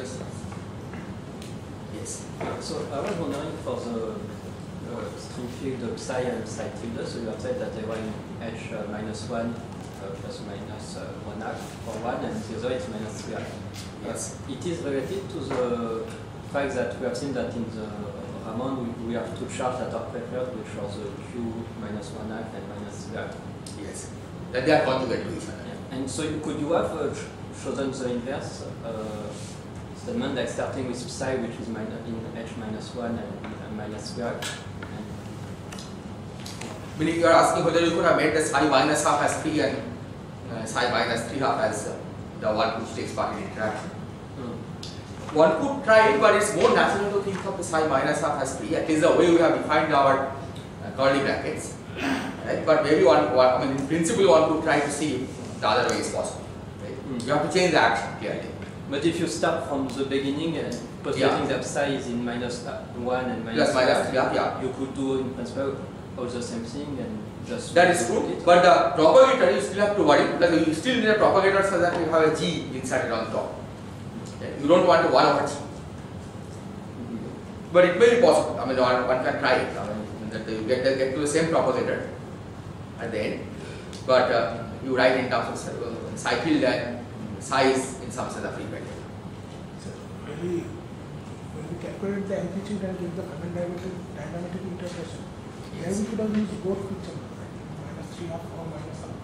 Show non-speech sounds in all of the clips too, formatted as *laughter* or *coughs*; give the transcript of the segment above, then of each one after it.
questions? Yes. So I was wondering for the uh, string field of psi and psi tilde, so you have said that they were in h uh, minus 1 uh, plus minus uh, 1 half for one, and the other is minus 3 half. Yes. It is related to the fact that we have seen that in the Ramond we, we have two charts that are preferred, which are the q minus 1 half and minus 3 half. Yes. That they are conjugate to each other. And so you- could you have uh, chosen the inverse statement like starting with psi, which is in h minus 1 and, and minus 3 half? Meaning you are asking whether you could have made the psi minus half as 3 and uh, psi minus 3 half as uh, the one which takes part in interaction. Hmm. One could try it, but it's more natural to think of the psi minus half as 3. At least the way we have defined our uh, curly brackets. Right? But maybe one, one, I mean, in principle, one could try to see if the other way is possible. Right? Mm. You have to change the action clearly. But if you start from the beginning and postulating that psi is in uh, 1 and minus Plus minus half, 3 half, yeah. you could do in principle all the same thing and just That is true, it. but the propagator you still have to worry because you still need a propagator so that you have a g inserted on top. You don't want a 1 over g. But it may be possible. I mean, one, one can try it. I mean, that you get, get to the same propagator at the end. But uh, you write in terms of uh, cycle and size in some sense of frequent. So when we, when we calculate the amplitude and give the diametric, dynamic integration, then we could have used both picture, minus three half or minus half.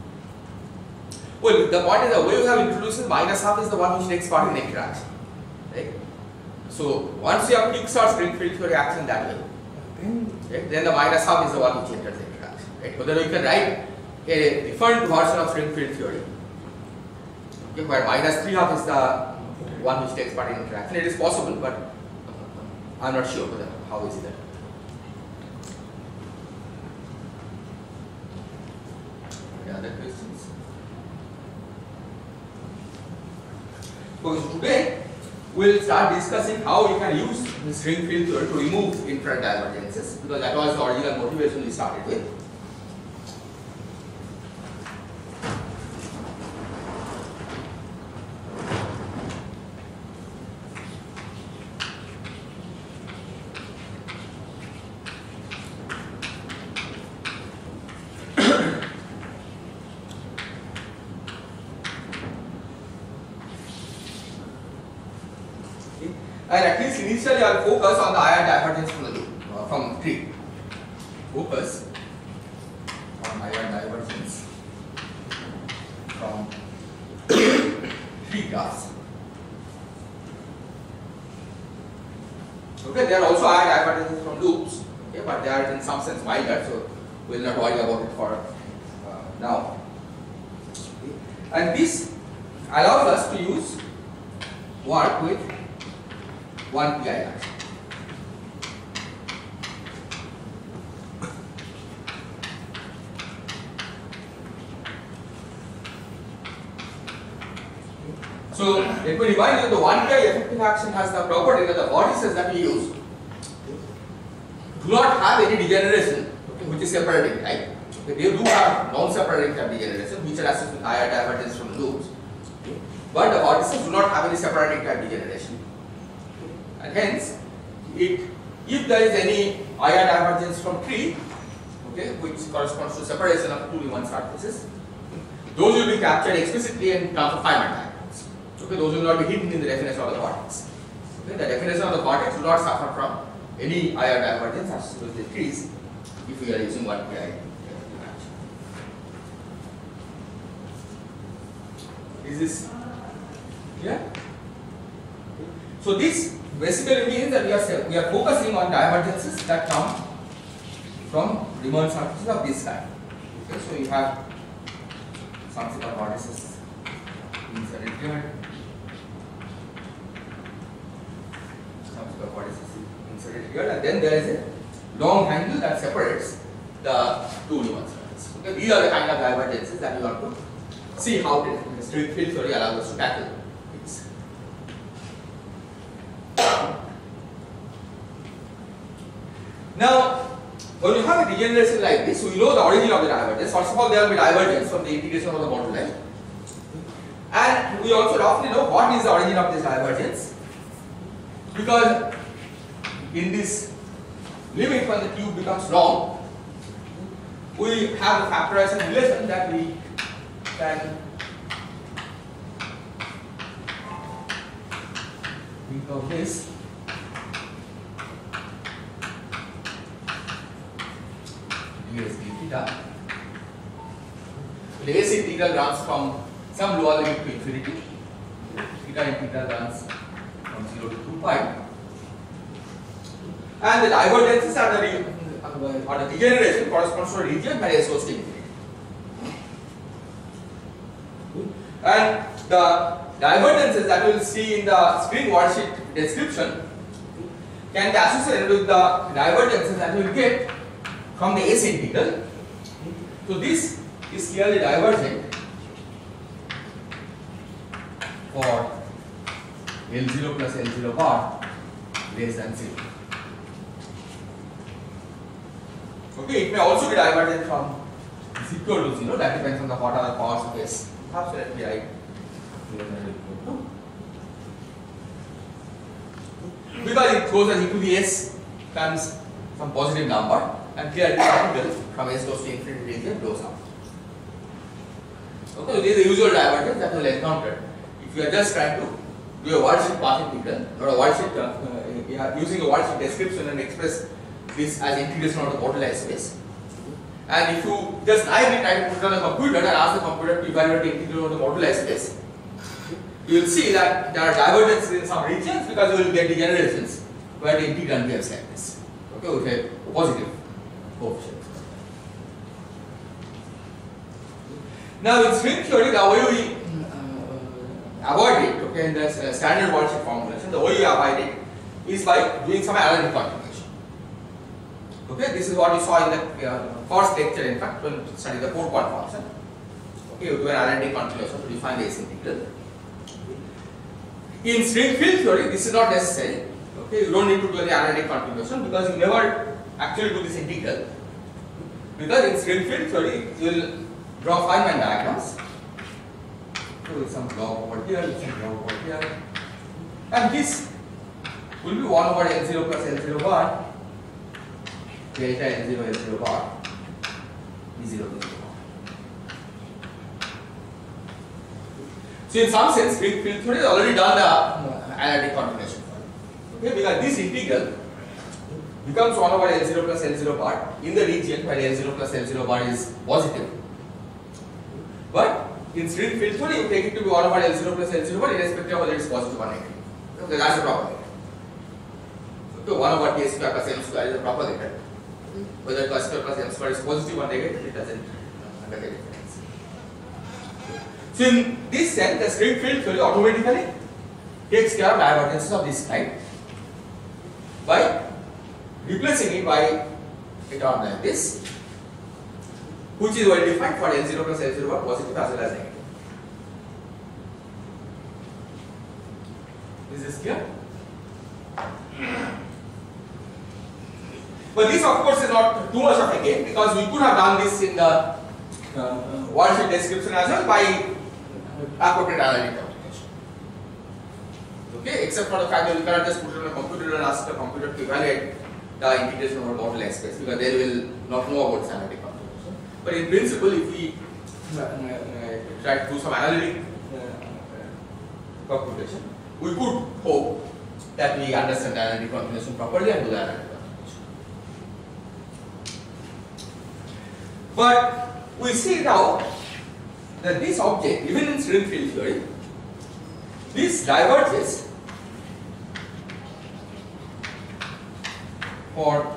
Well, the point is the way you have introduced minus half is the one which takes part in the interaction. Right? So once you have Quicksort string field theory action that way, Then right, then the minus half is the one which enters the interaction. Right? Whether you can write a different version of string field theory, where minus 3 half is the one which takes part in interaction. It is possible, but uh, I am not sure whether how is that. Other questions? So today we will start discussing how you can use the string field theory to remove infinite divergences because that was the original motivation we started with. Okay. And at least initially I will focus on the IR divergence from the loop, uh, from tree. Focus on IR divergence from tree graphs. Okay, there are also IR divergences from loops, okay, but they are in some sense milder, so we will not worry about it for uh, now. Okay. And this allows us to use work with one PI. So let me remind you the one PI effective action has the property that the vertices that we use do not have any degeneration which is separating, right? Okay, they do have non-separating degeneration which are associated with higher divergence from loops. Okay. But the vertices do not have any separating type degeneration and hence it if there is any IR divergence from tree okay which corresponds to separation of two Riemann surfaces those will be captured explicitly in terms of diagrams okay those will not be hidden in the definition of the vertex. Okay the definition of the vertex will not suffer from any IR divergence as the trees if we are using one PI is this clear? So this basically means that we are we are focusing on divergences that come from Riemann surfaces of this kind. Okay, so you have some set of vertices inserted here, of vertices inserted here, and then there is a long handle that separates the two Riemann surfaces. Okay, these are the kind of divergences that you want to see how the string field theory allows us to tackle. Now, when you have a degeneration like this, we know the origin of the divergence. First of all, there will be divergence from the integration of the moduli. And we also roughly know what is the origin of this divergence. Because in this limit when the cube becomes long, we have a factorization relation that we can think of this ds theta. The AC integral runs from some lower limit to infinity. Theta integral runs from 0 to 2 pi. And the divergences are the, uh, or the degeneration corresponds to a region to infinity. And the divergences that we will see in the string worldsheet description can be associated with the divergences that we will get from the S integral. So this is clearly divergent for L0 plus L0 bar less than 0. Okay, it may also be divergent from is equal to 0, that depends on the what are the powers of S. Perhaps let me write greater than or equal to. Because it goes as equal to S comes some positive number and clearly the integral from S goes to infinity region goes up. Okay, so this is the usual divergence that you will encounter. If you are just trying to do a worldsheet path integral or a worldsheet, uh, uh, using a worldsheet description and express this as integration of the moduli space. And if you just naively put it on a computer and ask the computer to evaluate the integral of the moduli space, you will see that there are divergences in some regions because you will get degenerations where the integral behaves like this. Okay, with a positive coefficient. Now in string theory, the way we avoid it, okay, in the standard worldsheet formulation, the way you avoid it is by doing some analytic continuation. Okay, this is what you saw in the uh, first lecture, in fact, when we studied the four point function. Okay, you do an analytic continuation to define the S integral. In string field theory, this is not necessary. Okay, you don't need to do any analytic continuation because you never actually do this integral. Because in string field theory, you will draw Feynman diagrams. So some log over here, some log over here. And this will be 1 over L0 plus L0 bar, delta L0 L0 bar, B0 B0 bar. So in some sense, field theory has already done the uh, analytic continuation. Okay, because this integral becomes 1 over L0 plus L0 bar in the region where L0 plus L0 bar is positive. But in field theory, you take it to be 1 over L0 plus L0 bar irrespective of whether it is positive or negative. Okay, that's the proper So Okay, 1 over T square plus M square is a proper letter. Whether T square plus M square is positive or negative, it doesn't uh, make a difference. So in this sense, the string field theory automatically takes care of divergences of this kind by replacing it by a term like this, which is well defined for L0 plus L0 bar positive as well as negative. Is this clear? But this of course is not too much of a gain because we could have done this in the uh, worldsheet description as well by appropriate analytic computation. Okay, except for the fact that you cannot just put it on a computer and ask the computer to evaluate the integration over moduli space because they will not know about analytic computation. But in principle, if we uh, uh, try to do some analytic uh, computation, we could hope that we understand analytic computation properly and do computation. But we see now that this object, even in string field theory, this diverges for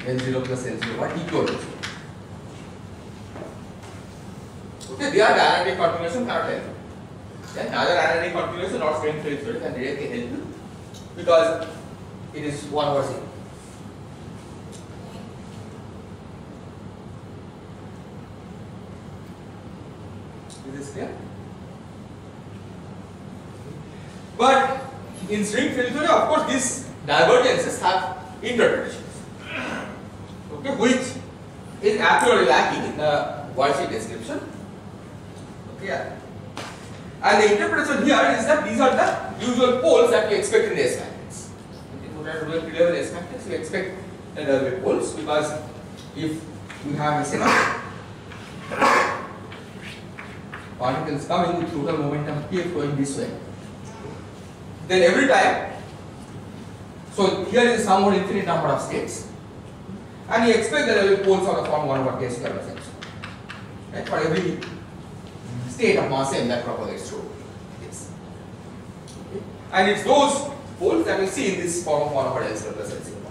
N0 plus L0 bar equal to 0. Okay, they are analytic continuation cannot Okay, neither analytic continuation nor string field theory can help you because it is 1 over 0. Is this clear? But in string field theory, of course, these divergences have interpretations, okay, which is actually lacking in the worldsheet description. Okay, and the interpretation here is that these are the usual poles that we expect in the S matrix. to a tree-level S matrix, you expect that there poles because if we have a of particles coming with total momentum K flowing this way, then every time, so here is somewhat infinite number of states, and you expect that there will poles of the form 1 over K square square. Right? For every state of mass m that propagates? And it's those poles that we see in this form of 1 over L square plus L sigma.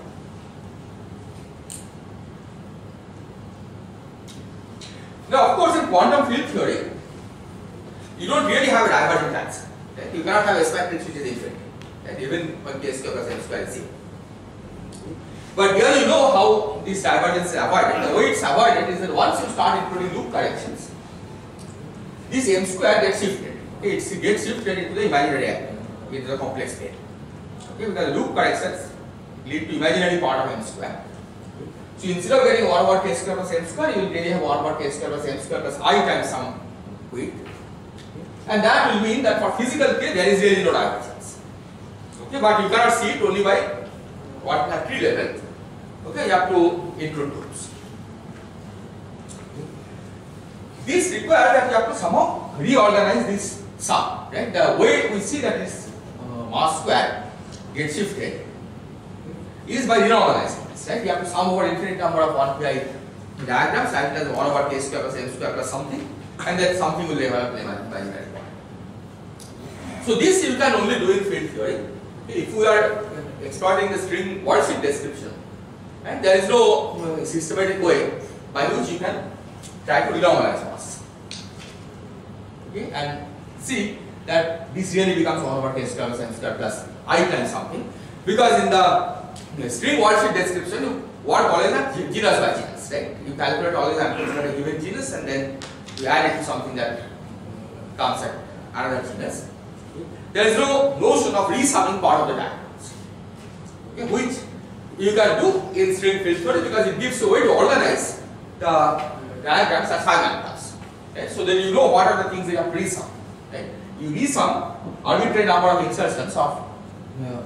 Now, of course, in quantum field theory, you don't really have a divergent answer. Right? You cannot have a spectrum which is infinite. Right? Even when K square plus M square is. But here you know how this divergence is avoided. The way it's avoided is that once you start including loop corrections, this m square gets shifted. It gets shifted into the imaginary into the complex state. Okay, because the loop corrections lead to imaginary part of m square. So instead of getting 1 over k square plus m square, you will really have 1 over k square plus m square plus i times some weight. And that will mean that for physical k, there is really no divergence. Okay, but you cannot see it only by what at tree level. Okay, you have to include loops. This requires that you have to somehow reorganize this sum. Right? The way we see that this mass square gets shifted is by reorganizing this. Right? You have to sum over infinite number of 1 pi diagrams and as 1 over k square plus m square plus something and then something will develop by imaginary part. So this you can only do in field theory. If we are exploiting the string worldsheet description, and there is no uh, systematic way by which you can try to renormalize mass. Okay, and see that this really becomes 1 over k square m square plus i times something because in the string worldsheet description you work always at ge- genus by genus, right? You calculate all the amplitudes at a given genus and then you add it to something that comes at another genus. There is no notion of resumming part of the diagrams, okay, which you can do in string field theory because it gives you a way to organize the diagrams as five diagrams. Right? So then you know what are the things that you have to. You resum arbitrary number of insertions of uh,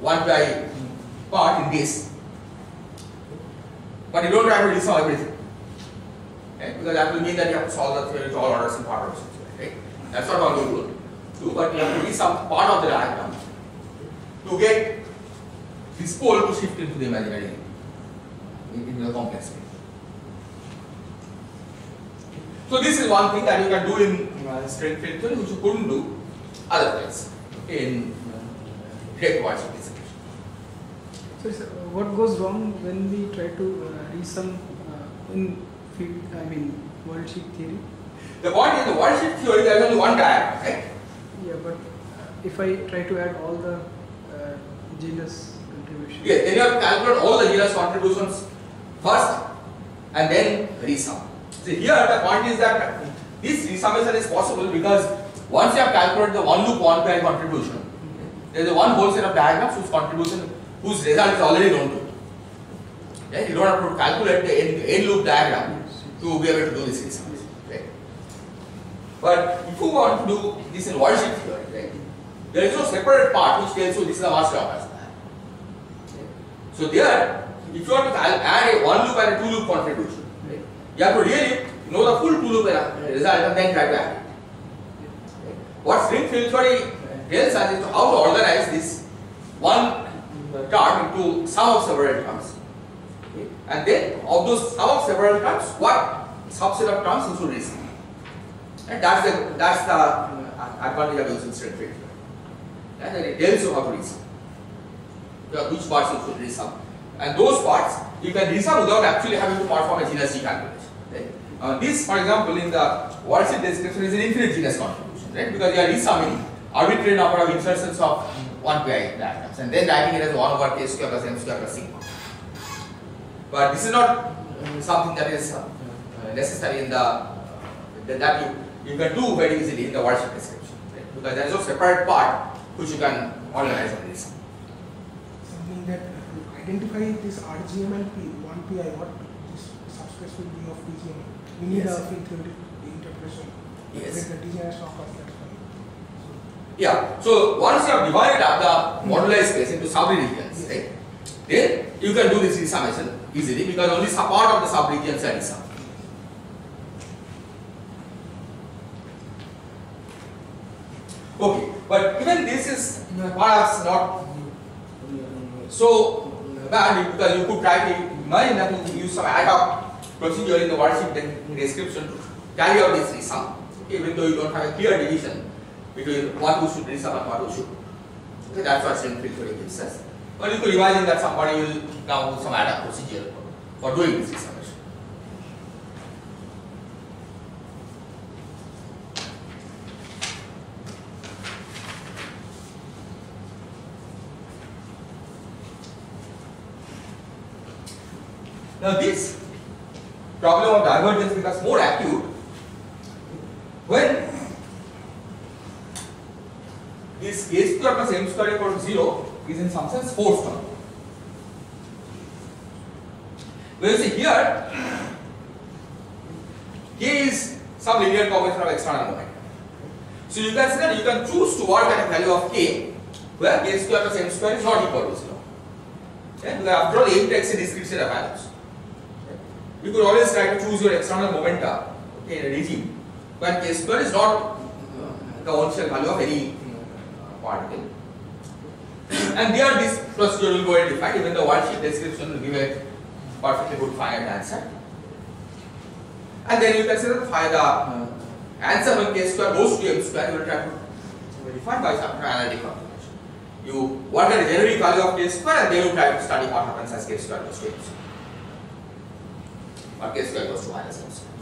one by part in this, but you don't have to resum everything. Right? Because that will mean that you have to solve the theory to all orders and part orders. Right? That's not all you will do, but you have to resum part of the diagram to get this pole to shift into the imaginary into the complex. So this is one thing that you can do in uh, field which you couldn't do otherwise in uh, direct worldsheet description. So, sir, what goes wrong when we try to uh, resum uh, in field, I mean, world sheet theory? The point is the worldsheet theory there is only one diagram, right? Yeah, but if I try to add all the uh, genus contributions. Yes, then you have to calculate all the genus contributions first and then resum. See here the point is that this resummation is possible because once you have calculated the one loop one pair contribution, there is a one whole set of diagrams whose contribution, whose result is already known to you. You don't have to calculate the end, end loop diagram to be able to do this resummation. But if you want to do this in worldsheet theory, there is no separate part which tells you this is the master of So there, if you want to add a one loop and a two loop contribution, right, you have to really know the full two loop result and then try to? What string field theory tells us is how to organize this one term into sum of several terms. Okay? And then of those sum of several terms, what subset of terms you should receive. And that's the that's the uh, advantage of using string field theory. And then it tells you how to reason. Which parts you should resum. And those parts you can resum without actually having to perform a genus calculation. Right? Uh, this, for example, in the worldsheet description is an infinite genus contribution, right? Because you are resumming arbitrary number of insertions of one PI diagrams and then writing it as 1 over k square plus m square plus sigma. But this is not uh, something that is uh, necessary in the that you, you can do very easily in the worldsheet description. Right? Because there is no separate part which you can organize on this. Something that uh, identify this RGML P, one PI, what this subspace will be of PGML. We need Yes. a field theory interpretation. Yes. The DGNS of course, that's Yeah. So once you have divided up the moduli space into sub-regions, right? Then you can do this resummation easily because only part of the sub-regions are resummed. Okay, but even this is perhaps not so bad because you could try to imagine that you use some ad hoc procedure in the worldsheet description to carry out this resum, even though you don't have a clear division between what you should resum and what you should. Okay, that's what string field theory gives us. But you could imagine that somebody will now do some ad hoc procedure for doing this resummation. Now this of divergence becomes more acute when this a square plus m square equal to 0 is in some sense forced on. When you see here, k is some linear combination of external moment. So you can say that you can choose to work at a value of k where k square plus m square is not equal to 0. Okay? Because after all, m takes a discrete set of values. You could always try to choose your external momenta okay, in a regime where k square is not the initial value of any particle. And there this procedure will go and define, even the worldsheet description will give a perfectly good finite answer. And then you can say that find the answer when k square goes to m square, you will try to verify by some analytic calculation. You work at a generic value of k square and then you try to study what happens as k square goes to m square or k square goes to minus square.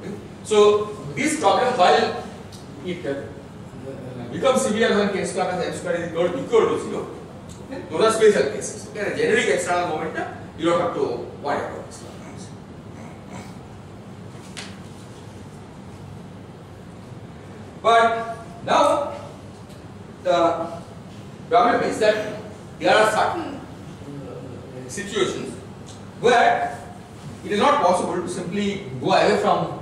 Okay. So this problem, while it uh, becomes severe when k square plus m square is equal, to zero, okay. those are special cases. Okay, a generic external momentum, you don't have to worry about this. But now the problem is that there are certain uh, situations where it is not possible to simply go away from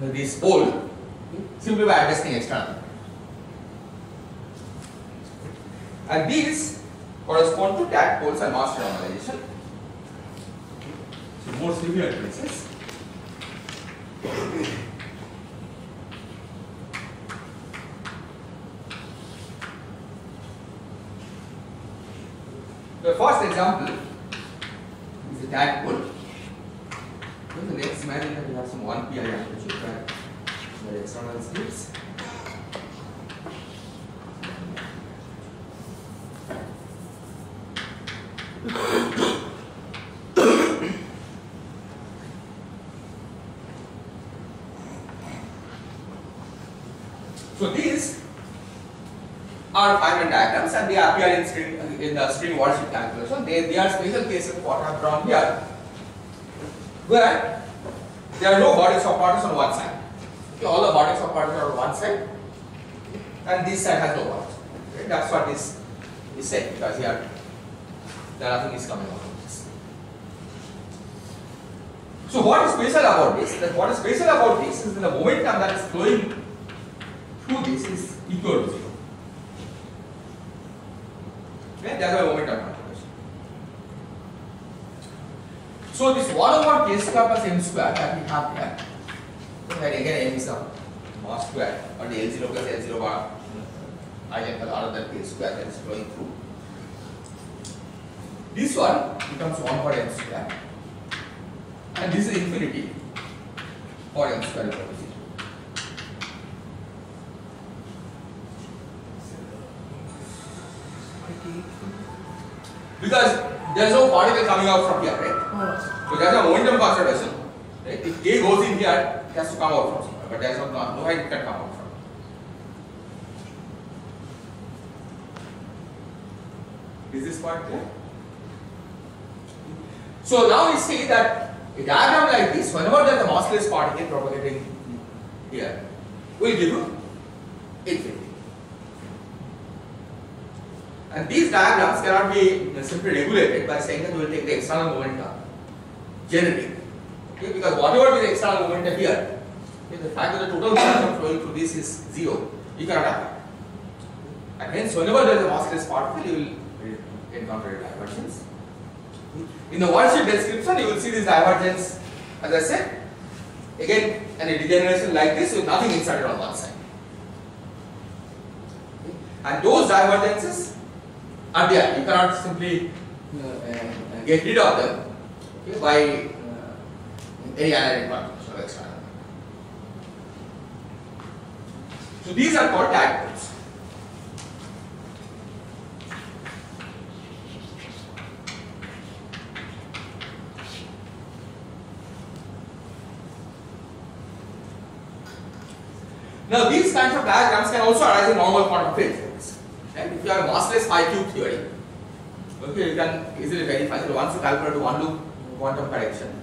this pole simply by adjusting external. And these correspond to tadpoles and mass normalization. So more severe cases. The first example is a tadpole. Then the next we have some 1 pi the external splits. So these are Feynman diagrams and they appear in string in the string worldsheet calculation. They, they are special cases of what have drawn here, where there are no bodies of particles on one side. Okay, all the bodies of particles are on one side, and this side has no bodies. Okay, that's what this is saying because here there nothing is coming out of this. So what is special about this? That what is special about this is that the momentum that is flowing through this is equal to zero. Okay, that's why momentum conservation. So this 1 over k square plus m square that we have here, that again m is a mass square the L0 plus L0 bar eigenvalue other than k square that is flowing through. This one becomes 1 over m square and this is infinity for m square 0. Because there is no particle coming out from here, right? Oh. So there is a momentum conservation. Right? If K goes in here, it has to come out from somewhere, but there is no, no height it can come out from. Is this part clear? So now we see that a diagram like this, whenever there is a massless particle propagating here, will give you infinity. And these diagrams cannot be simply regulated by saying that we will take the external momentum generally. Okay, because whatever is the external momentum here, Okay, the fact that the total momentum flowing through this is zero, you cannot apply. And hence, whenever there is a massless particle, you will encounter divergence. In the one sheet description, you will see this divergence, as I said, again, and a degeneration like this with nothing inserted on one side. And those divergences are there. You cannot simply uh, get rid of them okay, by uh, any or external. So these are called tadpoles. Now these kinds of diagrams can also arise in normal quantum field Right? If you have a massless cube theory, okay, you can easily verify. So once you calculate one loop quantum correction,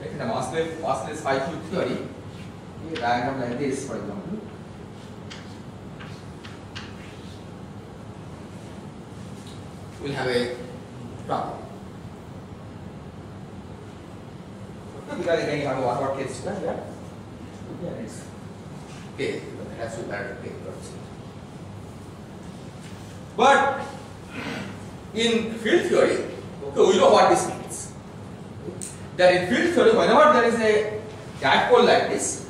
right, in a massless, massless cube theory, a diagram like this, for example, will have a problem. Because again you have one more case. Okay, and it's okay, that's what that okay, But in field theory, okay, we know what this means. That in field theory, whenever there is a tadpole like this,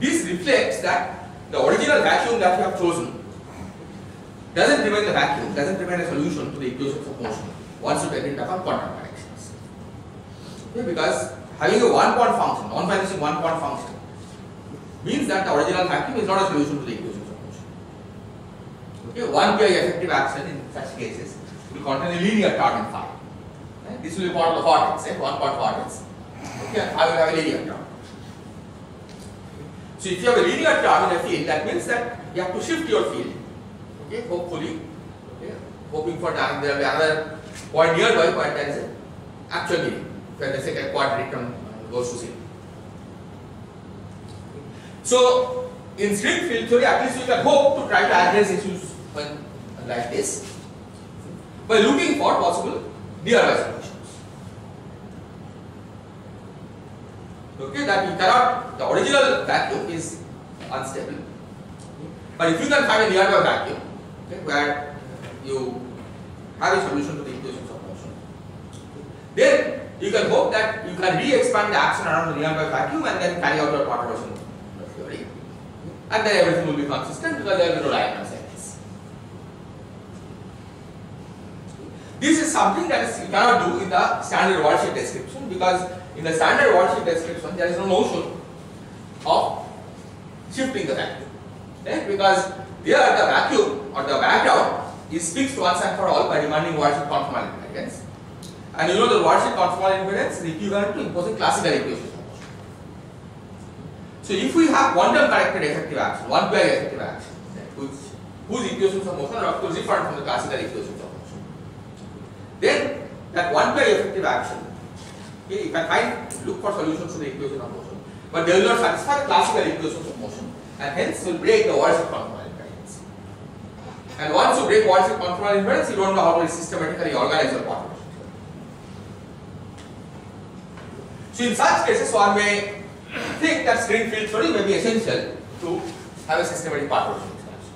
this reflects that the original vacuum that you have chosen doesn't remain the vacuum, doesn't remain a solution to the equations of motion once you take it upon quantum connections. Okay, because having a one point function, non-vanishing one point function, means that the original vacuum is not a solution to the motion. Okay, one pi effective action in such cases will contain a linear term in phi. Right? This will be part of the vortex, right? one point vortex. Okay, phi will have a linear term. So if you have a linear term in a field, that means that you have to shift your field. Okay, hopefully, okay, hoping for that there will be another point nearby where there is an actual meaning, where the second quadratic term goes to zero. So, in string field theory, at least you can hope to try to address issues when, like this by looking for possible nearby solutions. Okay, that you cannot, the original vacuum is unstable. But if you can find a nearby vacuum, okay, where you have a solution to the equations of motion, then you can hope that you can re-expand the action around the nearby vacuum and then carry out your motion theory. And then everything will be consistent because there will be no diagrams like this. Is something that is, you cannot do in the standard worldsheet description because in the standard worldsheet description there is no notion of shifting the vacuum. Right? Because there the vacuum or the background is fixed once and for all by demanding worldsheet conformal invariance. And you know the worldsheet conformal invariance is equivalent to imposing classical equations. So if we have quantum corrected effective action, one pair effective action, right, which, whose equations of motion are of course different from the classical equations then that one pair effective action, okay, you can find, look for solutions to the equation of motion, but they will not satisfy classical equations of motion and hence will break the worldsheet conformal invariance. And once you break worldsheet conformal invariance, you don't know how to systematically organize your theory. So in such cases, one may think that string field theory may be essential to have a systematic quantum motion expansion.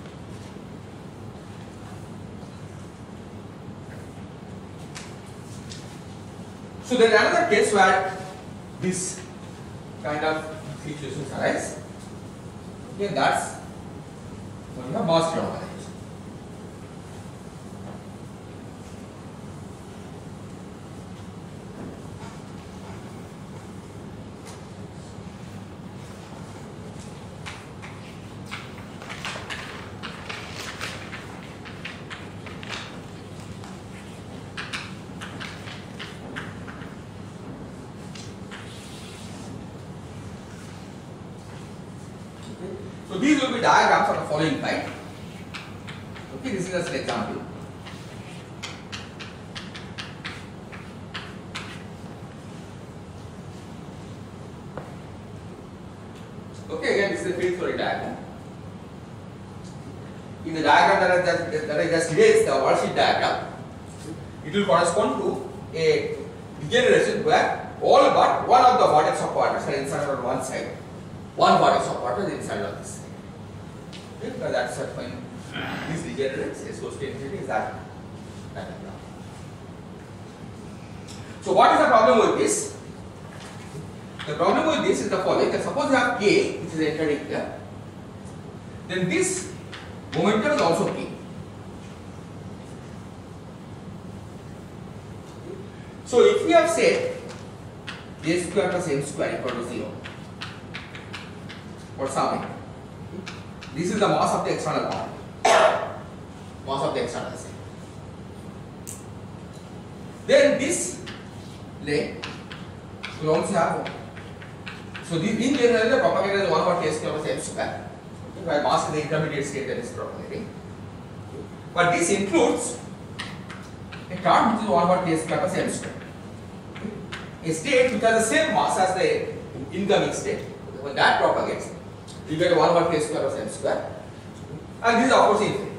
So there is another case where this kind of situations arise. Again, that's when you have mass normalization. Okay. So these will be diagrams of the following kind. Okay, this is just an example. Okay, again this is a field theory diagram. In the diagram that I just, that I just raised, the worldsheet diagram, it will correspond to a degeneration where all but one of the vertex of quadrants are inserted on one side one vortex of water inside of this. Because that's what when this degenerates, S goes to infinity is that. So what is the problem with this? The problem with this is the following. That suppose you have K which is entering here, then this momentum is also K. So if we have said a square plus m square equal to 0 for some this is the mass of the external part mass of the external cell then this leg will also have so this in general the propagator is 1 over k square plus m square. Where mass is the intermediate state that is propagating but this includes a term which is 1 over k square plus m square. A state which has the same mass as the incoming state. When that propagates, you get 1 over k square plus m square. And this is of course infinite.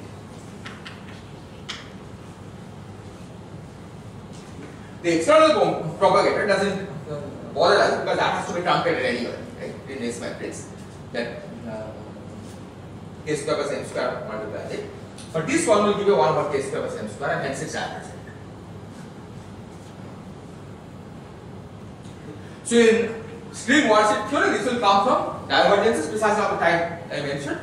The external propagator doesn't bother us because that has to be truncated anyway, right? In this matrix, that uh, k square plus m square multiplies it. But this one will give you 1 over k square plus m square and hence it's average. So in string worship theory, this will come from divergences precisely of the type I mentioned.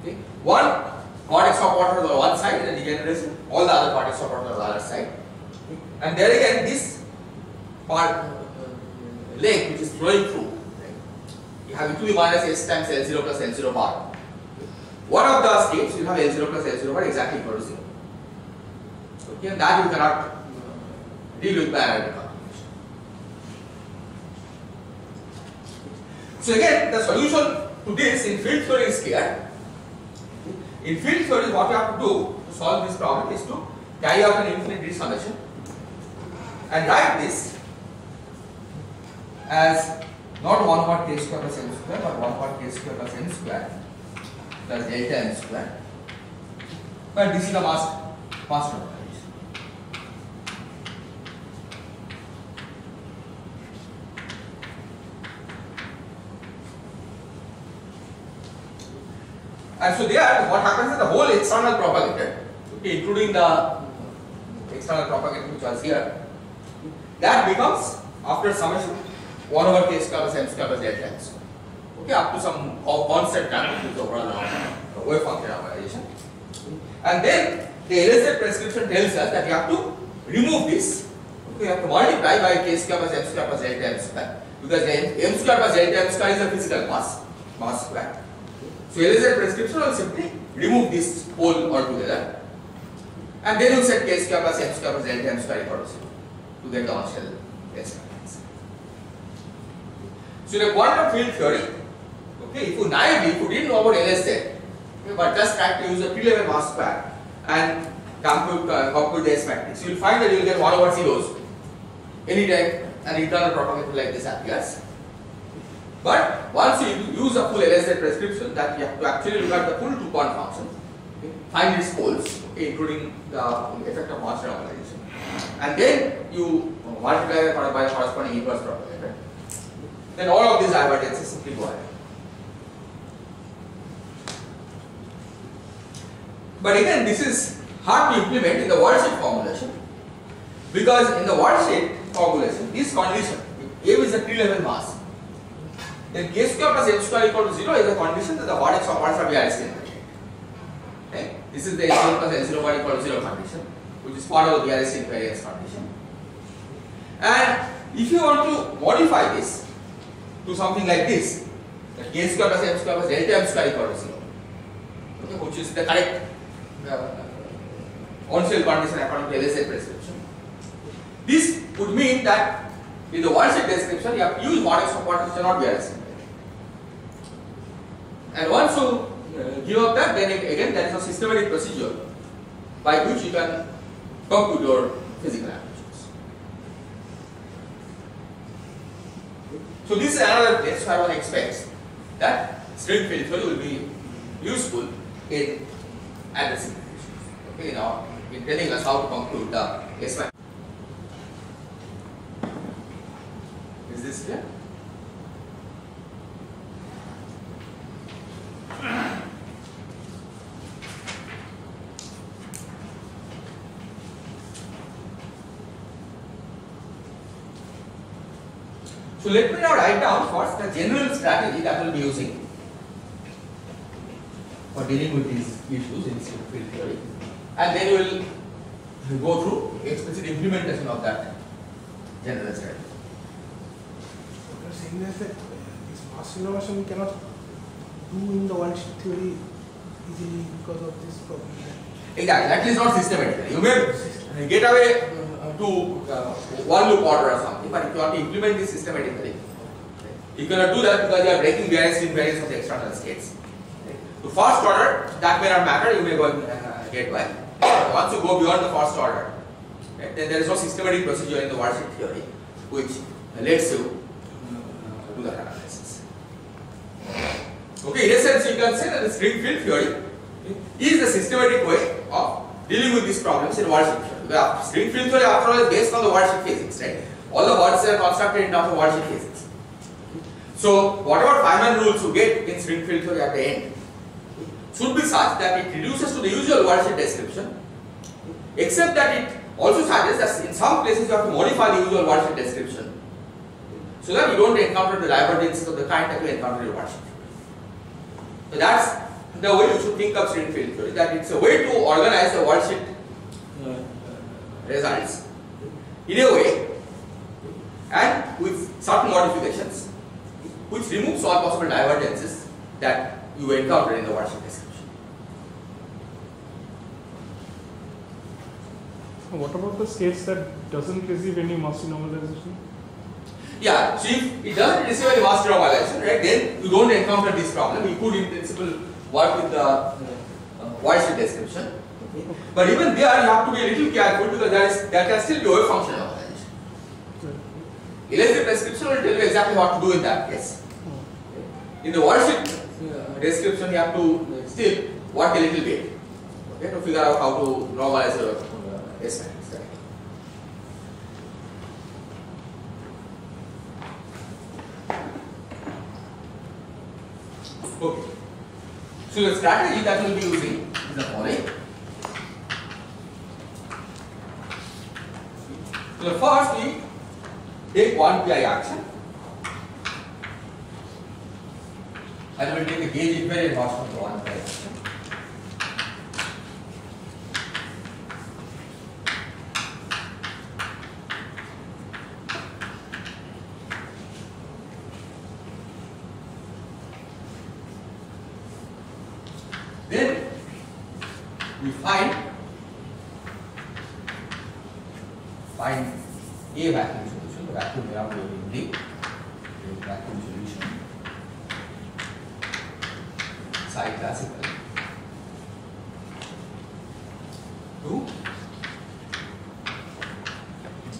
Okay. One vortex of water on one side, the degeneration, all the other vortex of water on the other side. Okay. And there again, this part uh, lake which is flowing through, right. you have it to minus s times L0 plus L0 bar. One of the states you have L0 plus L0 bar exactly equal to 0. Okay, and that you cannot uh, deal with by analytical. So again, the solution to this in field theory is clear. In field theory, what you have to do to solve this problem is to carry out an infinite summation and write this as not 1 part k square plus m square, but 1 part k square plus m square plus delta m square. But this is the mass mass term. And so there, what happens is the whole external propagator, okay, including the external propagator which was here, that becomes after summation 1 over k square plus m square plus delta m square. Okay, up to some constant is overall uh, wave function normalization. And then the LSZ prescription tells us that you have to remove this. Okay, you have to multiply by k square plus m square plus delta m square because m square plus delta m square is a physical mass, mass square. So LSZ prescription will simply remove this pole altogether and then you set k square plus m square plus delta m square equal to 0 to get the on-shell S matrix. So in a quantum field theory, okay, if you naively, if you didn't know about LSZ, okay, but just try to use a P-level mass square and compute, uh, compute the S matrix, you will find that you will get 1 over zeros anytime an internal propagator like this appears. But once you use a full LSZ prescription that you have to actually look at the full two-point function, okay, find its poles, okay, including the effect of mass normalization, and then you multiply it by corresponding inverse propagator, then all of these divergences simply go away. But again, this is hard to implement in the worldsheet formulation because in the worldsheet formulation, this condition, A is a T-level mass, then k square plus m square equal to 0 is a condition that the vortex of are Bialysky invariant. Okay? This is the H0 plus H0 bar equal to 0 condition, which is part of the Bialysky invariance condition. And if you want to modify this to something like this, that k square plus m square plus delta m square equal to 0, okay, which is the correct uh, on-shell condition according to LSZ prescription. This would mean that in the worldsheet description, you have to use vortex of parts which are not Bialysky invariant. And once you uh, give up that, then again there is a systematic procedure by which you can compute your physical amplitudes. So this is another place where one expects that string field theory will be useful in addressing issues. Okay, now in telling us how to conclude the S matrix. Is this clear? So let me now write down first the general strategy that we'll be using for dealing with these issues in field theory and then we'll go through explicit implementation of that general strategy. You're saying that this mass innovation cannot do in the world theory easily because of this problem. Exactly, at least not systematically. You may get away uh, to uh, one loop order or something, but if you want to implement this systematically, you cannot do that because you are breaking various invariants of the external states. To first order, that may not matter, you may go and uh, get by. Once you go beyond the first order, right, then there is no systematic procedure in the worldsheet theory which lets you uh, do that analysis. Okay, in a sense, you can say that the string field theory is the systematic way of dealing with these problems in theory. The string field theory, after all, is based on the worldsheet physics, right? All the words are constructed in terms of worldsheet physics. So, whatever Feynman rules you get in string field theory at the end should be such that it reduces to the usual worldsheet description, except that it also suggests that in some places you have to modify the usual worldsheet description so that you don't encounter the divergences of the kind that you encounter in worldsheet. So that's the way you should think of string field theory, that it's a way to organize the worldsheet uh, results in a way and with certain modifications which removes all possible divergences that you encounter in the worldsheet description. What about the states that doesn't receive any mass normalization? Yeah, so if it doesn't receive any mass normalization, right, then you don't encounter this problem. You could in principle work with the uh, worldsheet description. Okay. But even there you have to be a little careful because there is there can still be wave function of normalization. LSZ description will tell you exactly what to do in that case. In the worldsheet uh, description you have to still work a little bit okay, to figure out how to normalize your uh, S matrix. Right? Okay. So the strategy that we'll be using is the following. So the first we take one PI action and we'll take a gauge invariant loss from the one PI action. Then we find find a vacuum solution, the vacuum around the ring, a vacuum solution, psi classical. To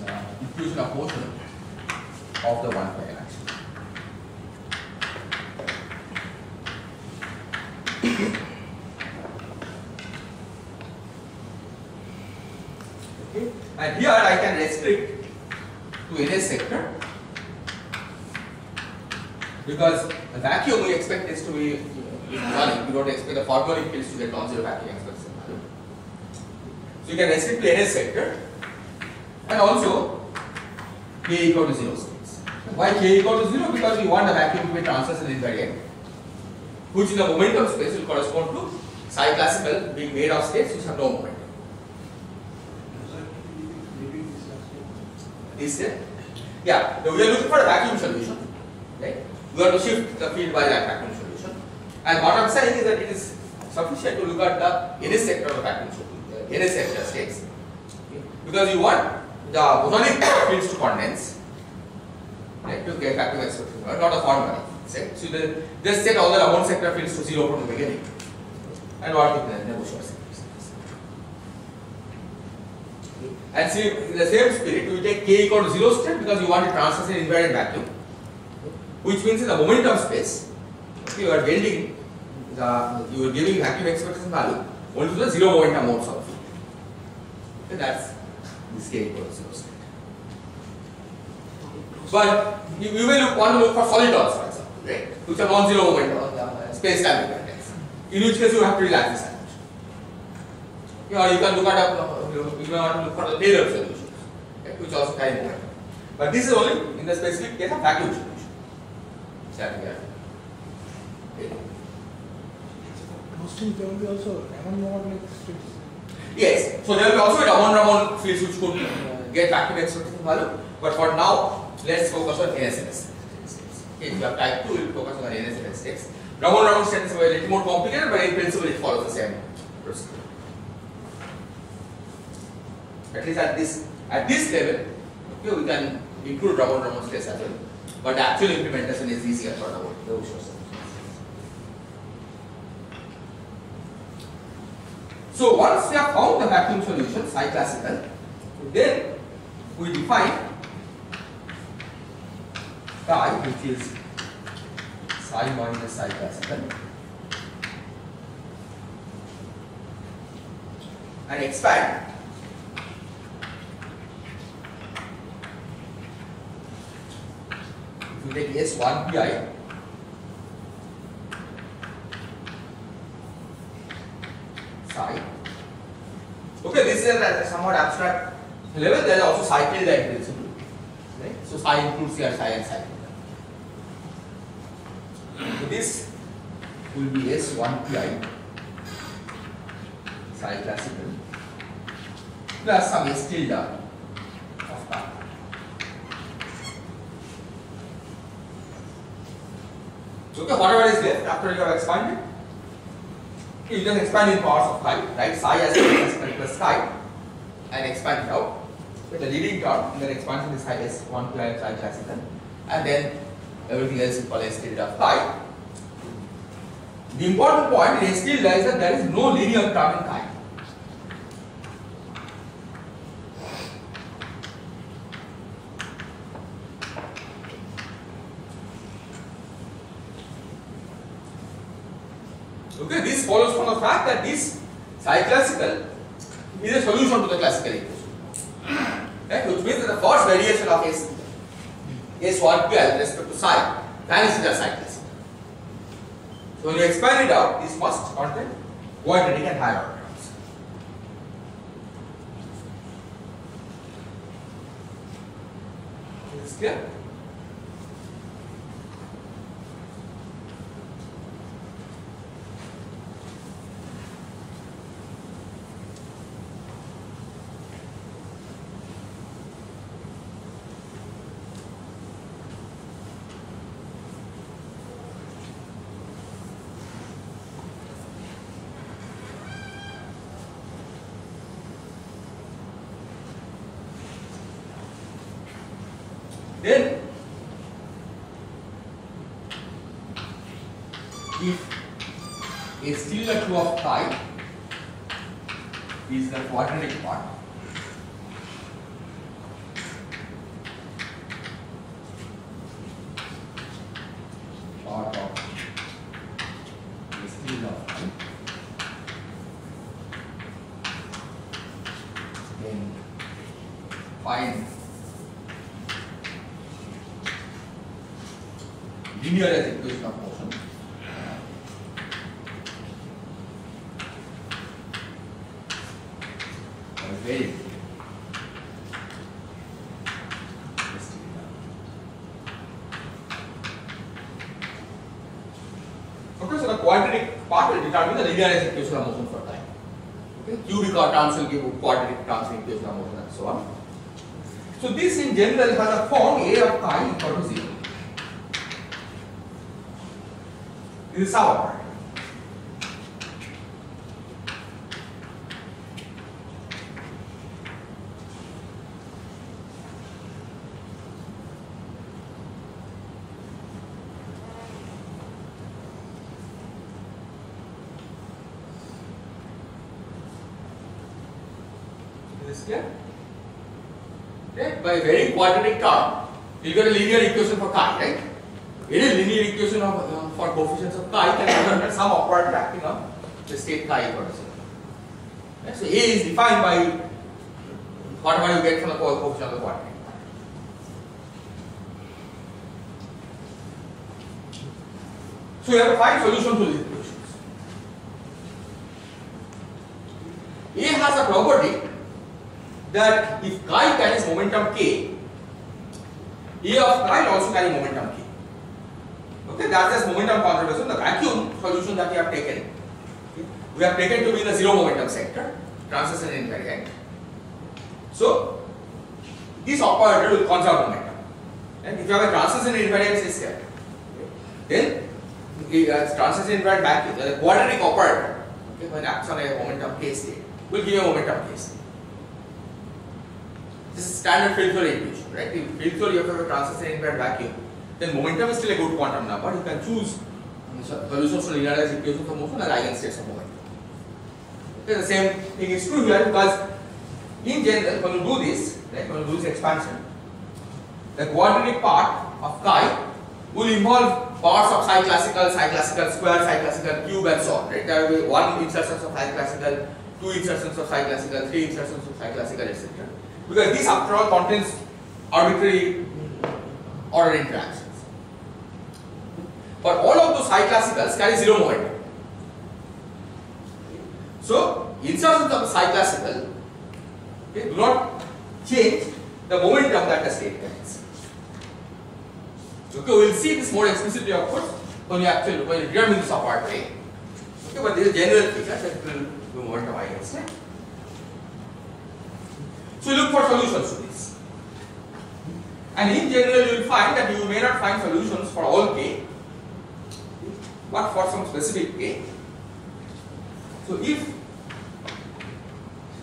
the uh, equation of motion of the one pi action. Okay. And here I can restrict to NS sector because the vacuum we expect is to be running. We don't expect the fermionic fields to get non-zero vacuum expression. So you can restrict to NS sector and also k equal to 0 states. Why k equal to 0? Because we want the vacuum to be translation invariant which in the momentum space will correspond to psi classical being made of states which have no momentum. This step? Yeah, we are looking for a vacuum solution. Right? We have to shift the field by that vacuum solution. And what I am saying is that it is sufficient to look at the NS sector of the vacuum solution, uh, the NS sector states. Okay? Because you want the bosonic *coughs* fields to condense, right, to get vacuum expression, not a formula. Set. So the, just set all the Ramond sector fields to zero from the beginning and work with the Neveu-Schwarz sectors. And see, in the same spirit, you take k equal to 0 state because you want to translation invariant vacuum, which means in the momentum space, okay, you are building the, you are giving vacuum expectation value only to the zero momentum modes of field. Okay, that's this k equal to 0 state. But you, you may look, want to look for solid also, for example, right? Which are non-zero momentum uh, space-time invariants. In which case you have to relax this. Or you can look at a, you may want to look for the Taylor solutions, right, which also carry momentum. But this is only in the specific case of vacuum solution. We. Okay. Those there will be also mode like. Yes, so there will be also a Ramond Ramond fields which could uh, get back to the expectation value. But for now, let's focus on NSNS. Okay, if you have type 2, we will focus on NSNS states. Raman states are a little more complicated, but in principle it follows the same procedure. At least at this at this level, okay, we can include Ramond states as well. But the actual implementation is easier for the the Usher So once we have found the vacuum solution, psi classical, then we define chi, which is psi minus psi classical, and expand you take S1 pi psi. Okay, this is a somewhat abstract level. There is also cycle that principle, right? So psi includes here psi and psi. So this will be S1 pi psi classical plus some S tilde of pi. Okay, whatever is there, after you have expanded, you just expand in powers of pi, right? Psi as well plus chi, and expand it out. So the leading term in the expansion is phi s 1 pi psi classical, and then everything else is called s tilde of pi. The important point in s tilde is that there is no linear term in chi. Okay, this follows from the fact that this psi classical is a solution to the classical equation. Right? Which means that the first variation of S S1 pi with respect to psi vanishes as psi classical. So when you expand it out, this must contain quadratic and higher order terms. Is? Right? By varying quadratic term, you get a linear equation for chi, right? Any linear equation of, uh, for coefficients of chi can represent some upward tracking of the state chi equal. Right? So A is defined by whatever you get from the co- coefficient of the quadratic. So you have to find solution to these equations. A has a property that if chi carries momentum k, A of chi also carry momentum k. Okay, that's just momentum conservation, the vacuum solution that we have taken. Okay. We have taken to be the zero momentum sector, translation invariant. So, this operator will conserve momentum. And if you have a translation invariant system, okay, then the uh, transition invariant vacuum, the quadratic operator, okay, when acts on a momentum k state, will give you a momentum k state. This is standard field theory equation, right? In field theory, you have a translation invariant vacuum. Then momentum is still a good quantum number. You can choose solutions to linearized equations of motion as eigenstates of momentum. Okay, the same thing is true here because in general, when you do this, right, when you do this expansion, the quadratic part of chi will involve parts of psi classical, psi classical square, psi classical cube and so on, right? There will be one insertions of psi classical, two insertions of psi classical, three insertions of psi classical, etc. Because this after all contains arbitrary order interactions. But all of those psi classicals carry zero momentum. So, insertions of psi classical okay, do not change the momentum that the state carries. Okay, we will see this more explicitly of course when you actually when you determine this way. Okay, but this is general figure that will be momentum against it. So you look for solutions to this. And in general you will find that you may not find solutions for all k, but for some specific k. So if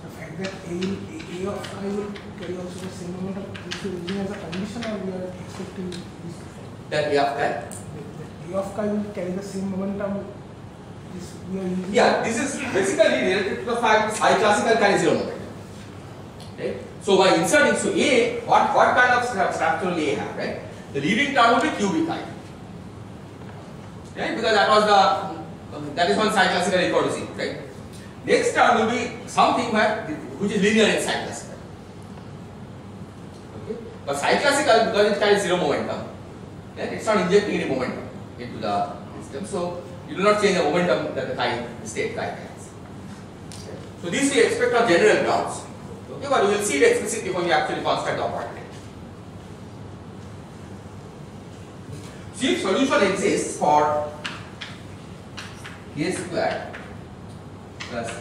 The fact that A, A, A of I will carry also the same amount of, this is using as a condition or we are expecting this? that that, That that A of chi will carry the same momentum, this we are using? yeah, this is basically related to the fact I classical carries zero momentum. Right? So by inserting, so A, what, what kind of stru- structural A have, right? The leading term will be cubic I. Right? Because that was the, that is one equal to right? Next term will be something where, which is linear in classical. Okay? But psi classical, because it carries zero momentum, right? it's not injecting any momentum into the system. So you do not change the momentum that the chi state chi has. Okay? So these we expect are general grounds. We will see it explicitly when you actually construct the operator. So if solution exists for k square plus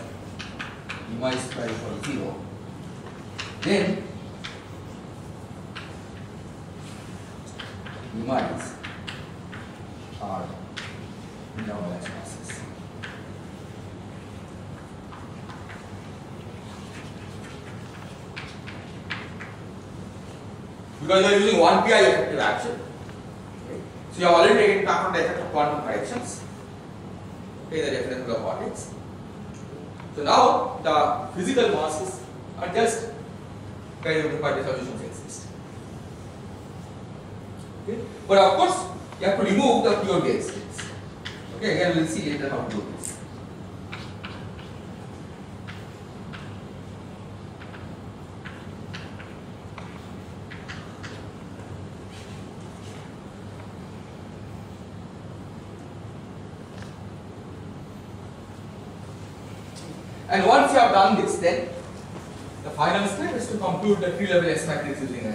y square equal 0, then i's are normalized masses. Because you are using one pi effective action. Okay. So you have already taken account the effect of quantum corrections. Okay, the definition of the vortex. So now the physical masses are just of but the solutions exist. Okay. But of course, you have to remove the pure gauge states. Okay, again we will see later how to do this. Compute the tree-level S matrix using an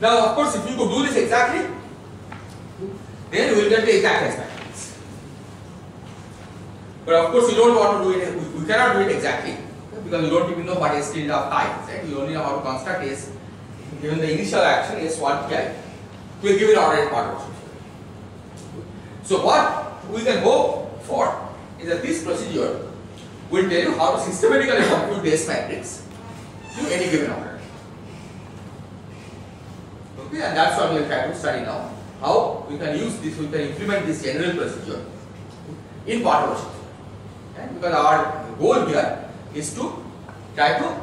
Now, of course, if you could do this exactly, then we will get the exact S matrix. But of course, you don't want to do it, we, we cannot do it exactly because you don't even know what S tilde of is, right? You only know how to construct S given the initial action S1 pi, we'll give it ordered partition. So what we can hope for is that this procedure will tell you how to systematically compute the matrix to any given order. Okay, and that's what we'll try to study now. How we can use this, we can implement this general procedure in part procedure. Right? Because our goal here is to try to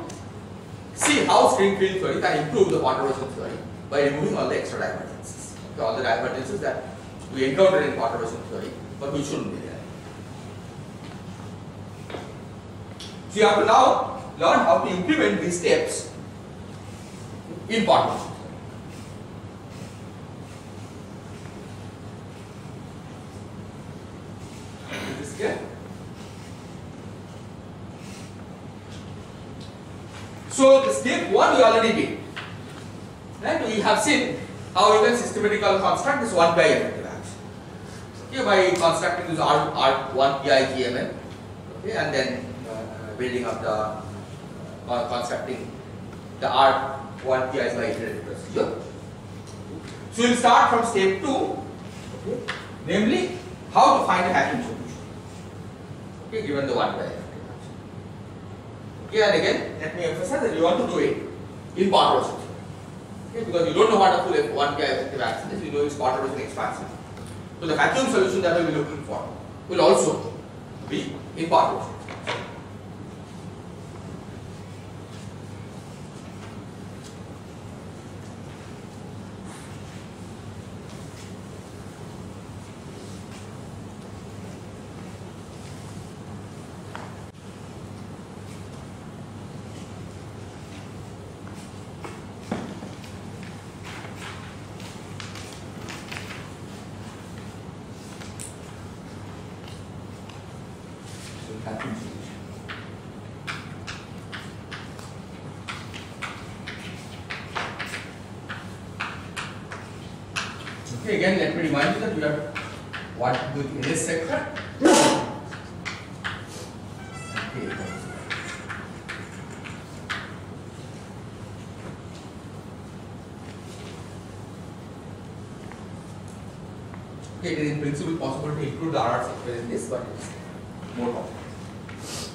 see how string field theory can improve the perturbation theory by removing all the extra divergences. Okay, all the divergences that we encountered in perturbation theory, but we shouldn't be there. So you have to now learn how to implement these steps in. Is this clear? So the step one we already did. Right? We have seen how you can systematically construct this one pi effective action. Okay, by constructing this R, R1 pi GMN, okay, and then uh, building up the uh, constructing the R1 pi by iterative procedure. So we'll start from step two, okay, namely how to find a hacking solution. Okay, given the one PI effective action. Okay, and again, let me emphasize that you want to do it in perturbation. Okay, because you don't know what a full one k effective action is, you know it's perturbation expansion. So the vacuum solution that we'll be looking for will also be in perturbation. So vacuum solution. Okay, again, let me remind you that we are what with this sector. Okay. Okay, it is in principle possible to the RR sector in this, but it's more complex.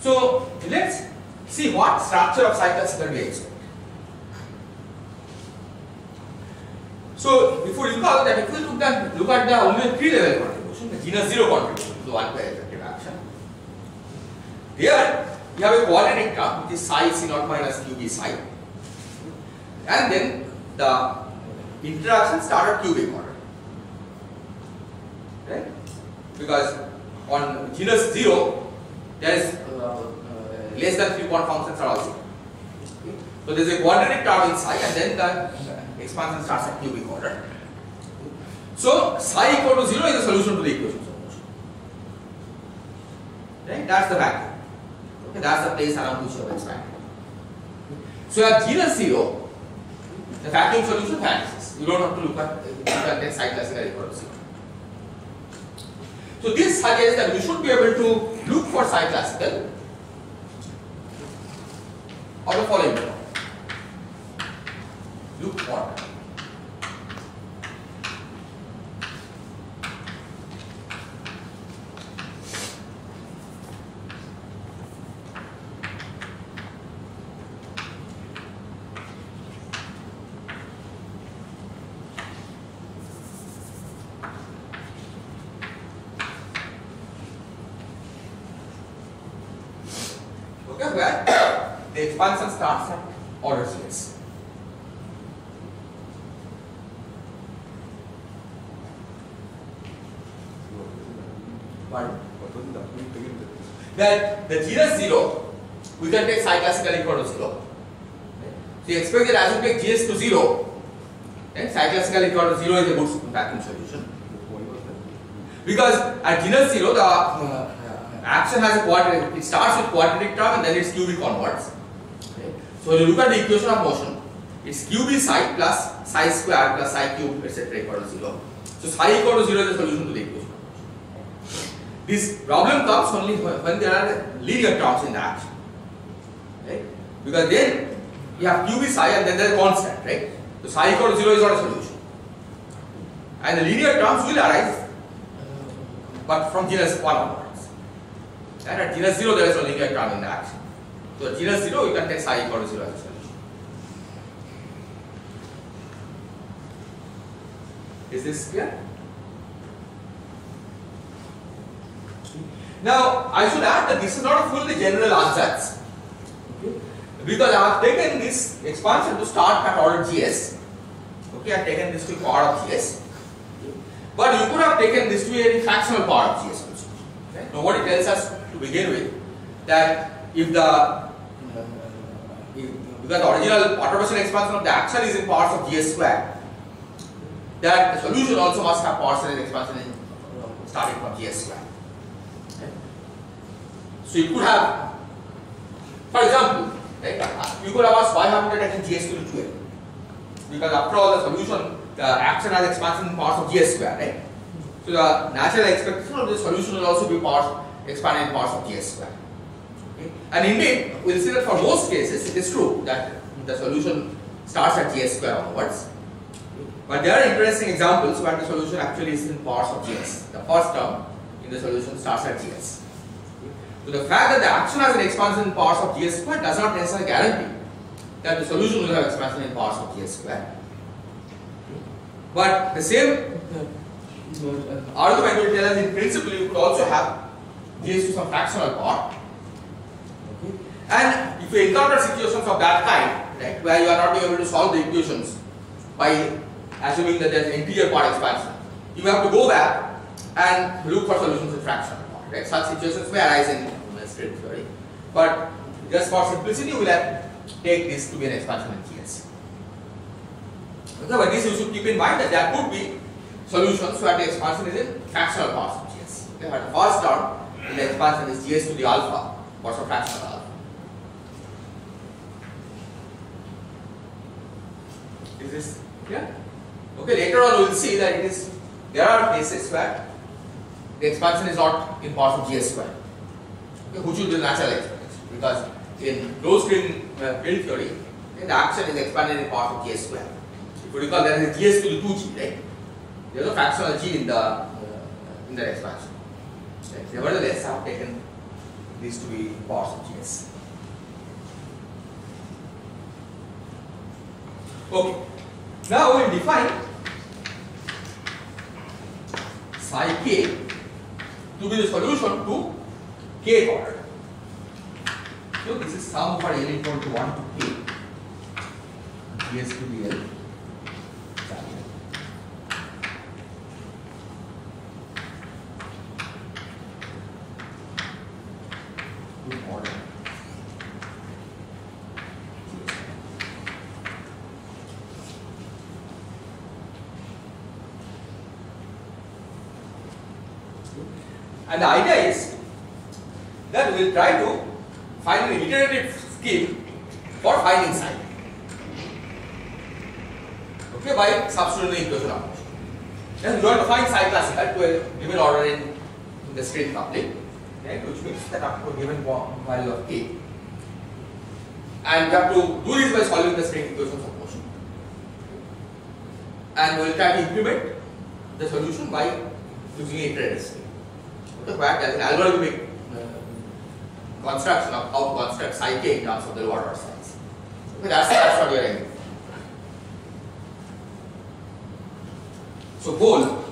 So let's see what structure of cycles we expect. So if you recall that if we look at look at the only tree-level contribution, the genus zero contribution to the one PI effective action. Here you have a quadratic term which is psi c naught minus qb psi, and then the interaction start at cubic order. Right? Because on genus zero there is uh, uh, less than three point functions are also. So there is a quadratic term in psi and then the expansion starts at cubic order. So psi equal to zero is a solution to the equation. Right? That's the vacuum. Okay, that's the place around which you have expanded. So at genus zero, the vacuum solution vanishes. You don't have to look at you can take psi classical equal to zero. So this suggests that we should be able to look for psi classical of the following. Look for okay, where the expansion starts at order space. Pardon? That the genus zero, we can take psi classical equal to zero. So you expect that as you take GS to zero, then psi classical equal to zero is a good vacuum solution. Because at genus zero, the uh, action has a quadratic, it starts with quadratic term and then its cubic onwards. Okay. So you look at the equation of motion, its is psi plus psi square plus psi cube etc. equal to 0. So psi equal to 0 is the solution to the equation. This problem comes only when there are linear terms in the action. Right? Because then you have q is psi and then there is constant, right? So psi equal to 0 is not a solution. And the linear terms will arise, but from genus 1 onwards. And at genus 0 there is no linear term in the action. So at genus 0 you can take psi equal to 0 as a solution. Is this clear? Now, I should add that this is not a fully general ansatz. Okay? Because I have taken this expansion to start at order GS. Okay, I have taken this to part of GS. But you could have taken this to be a fractional part of GS also. Okay? It tells us to begin with that if the if, because the original perturbation expansion of the action is in parts of GS square, that the solution also must have partial expansion in, starting from GS square. So you could have, for example, right, uh, you could have asked why haven't I taken GS to the 2L? Because after all the solution, the action has expansion parts of GS square, right? So the natural expectation of the solution will also be parts expanded parts of GS square. Okay? And indeed, we'll see that for most cases it is true that the solution starts at GS square onwards. But there are interesting examples where the solution actually is in parts of GS. The first term in the solution starts at GS. So the fact that the action has an expansion in parts of GS square does not necessarily guarantee that the solution will have expansion in parts of GS square. But the same uh, argument will tell us in principle you could also have GS to some fractional part. And if you encounter situations of that kind, right, where you are not able to solve the equations by assuming that there is an interior part expansion, you have to go back and look for solutions in fractional part. Right? Such situations may arise in but just for simplicity, we will have take this to be an expansion in GS. Okay, but this you should keep in mind that there could be solutions where the expansion is in fractional parts of GS. Okay, but the first term in the expansion is GS to the alpha, what's a fractional alpha. Is this clear? Okay, later on we will see that it is there are cases where the expansion is not in parts of GS square, okay, which will be natural expectation because in closed string uh, field theory, the action is expanded in parts of GS square. If you recall, there is a GS to the 2G, right? There is a fractional G in the uh, in the expansion. Right? Nevertheless, I have taken these to be parts of GS. Okay. Now we will define psi k to be the solution to k order. So this is sum for L equal to 1 to k. Gs to the L. And the idea is that we will try to find an iterative scheme for finding psi. Okay, by substituting the equation motion. Then we want to find psi classical to a given order in, in the string coupling, right, which means that up to a given value of k. And we have to do this by solving the string equations of motion. And we will try to implement the solution by using iterative scheme. Okay, where there is algorithmic construction of how to construct psi k in terms of the lower order size. Okay, that's, that's what we are aiming. So goal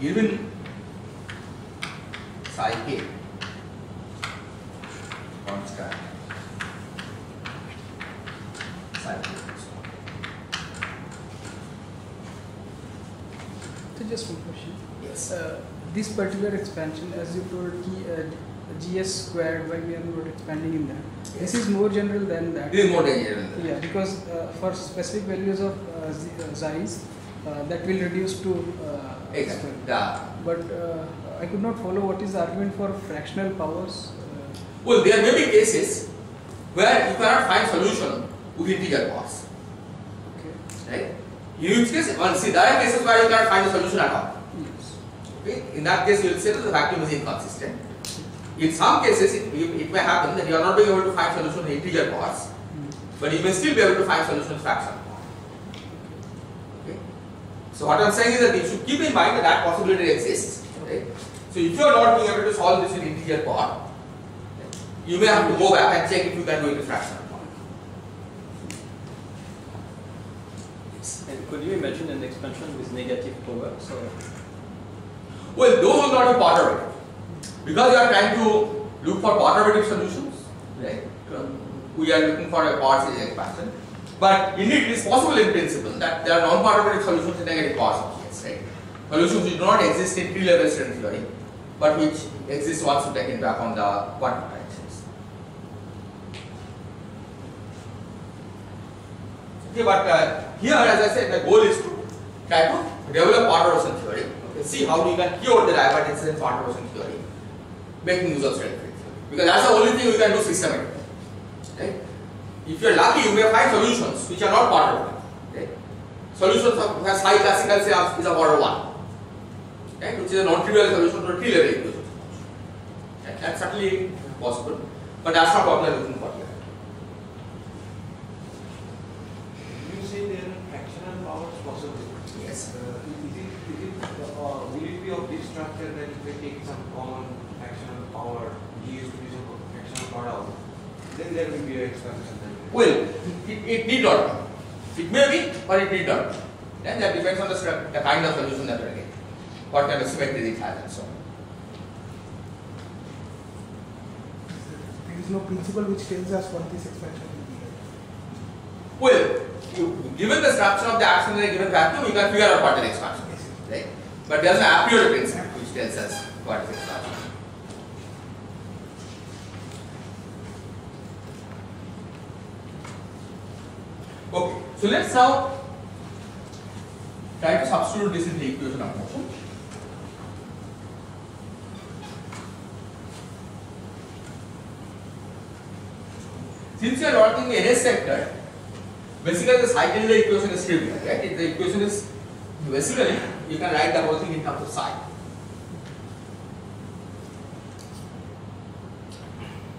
given psi k construct. So just one question. Yes. Uh, this particular expansion, as you told, key, uh, GS squared, why we are not expanding in that. This is more general than that. This is more that. Yeah, because uh, for specific values of uh, uh, size, uh, that will reduce to uh, Exactly. The, But uh, I could not follow what is the argument for fractional powers. Uh, well, there may be cases where you cannot find solution with integer parts. Okay. Right? In which case, well, see, there are cases where you cannot find a solution at all. Yes. Okay? In that case, you will say that the vacuum is inconsistent. In some cases, it, it may happen that you are not being able to find solution in integer parts, but you may still be able to find solution in fraction part. Okay? So what I am saying is that you should keep in mind that that possibility exists. Right? So if you are not being able to solve this in integer part, you may have to go back and check if you can do it in fractional part. And could you imagine an expansion with negative power? So Well, those will not be part of it. Because you are trying to look for perturbative solutions, right? We are looking for a series expansion. But indeed, it is possible in principle that there are non-perturbative solutions in negative power series, right? Solutions which do not exist in tree-level string theory, but which exist once you take into account the quantum directions. Okay, but uh, here, as I said, the goal is to try to develop perturbation theory. See how you can cure the divergence in perturbation theory, making use of string theory. Because that's the only thing we can do systematically. Right? If you are lucky, you may find solutions which are not perturbative. Right? Solutions of has high classical say is of order one, right? which is a non-trivial solution to a tree-level equation. Right? That's certainly possible, but that's not what we are looking for here. You say there are fractional powers possible. Yes. Uh, is it, is it, uh, will it be of this structure that if I take some common fractional power, G is to be some fractional power out, then there will be an expansion. Well, it, it need not. It may be, or it need not. Then that depends on the, the kind of solution that are getting, what kind of symmetry it has, and so on. There is no principle which tells us what this expansion will be. Well, you, given the structure of the action in a given vacuum, you can figure out what the expansion is, right? But there's an a priori principle which tells us what is expansion. Okay, so let's now try to substitute this in the equation of motion. Since you are working in a sector, basically the cycle equation is trivial, right? If the equation is basically you can write the whole thing in terms of psi.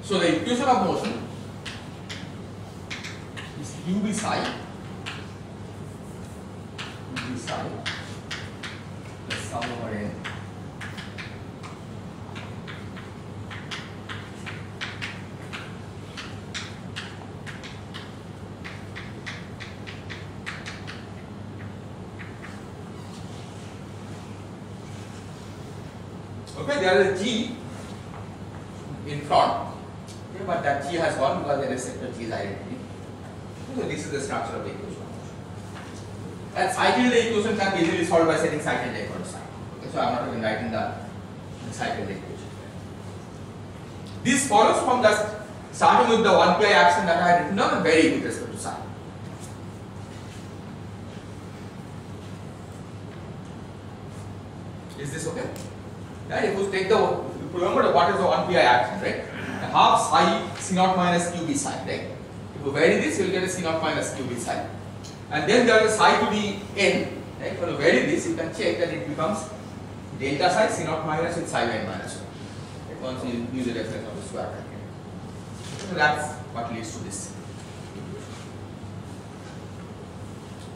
So the equation of motion ub psi ub psi plus sum over n solved by setting psi tilde equal to psi. Okay, so I am not even writing the, the psi tilde equation. This follows from the starting with the 1 pi action that I had written down and varying with respect to psi. Is this okay? Right? If you take the, if you remember what is the 1 pi action, right? The half psi c naught minus qb psi, right? If you vary this, you will get a c naught minus qb psi. And then there is psi to the n, right? When you vary you can check that it becomes delta psi c naught minus with psi n minus 1. Right? Once you use the reference of the square bracket. So that's what leads to this.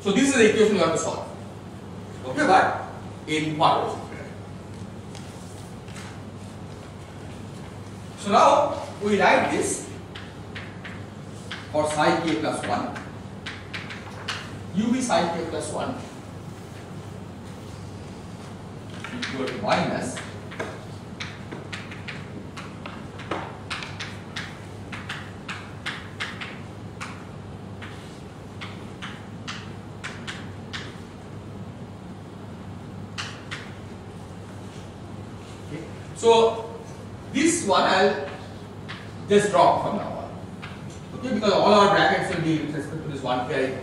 So this is the equation you have to solve. Okay, but in part. So now we write this for psi k plus 1, ub psi k plus 1 equal to minus. So this one I'll just drop from now on. Okay, because all our brackets will be with respect to this one pi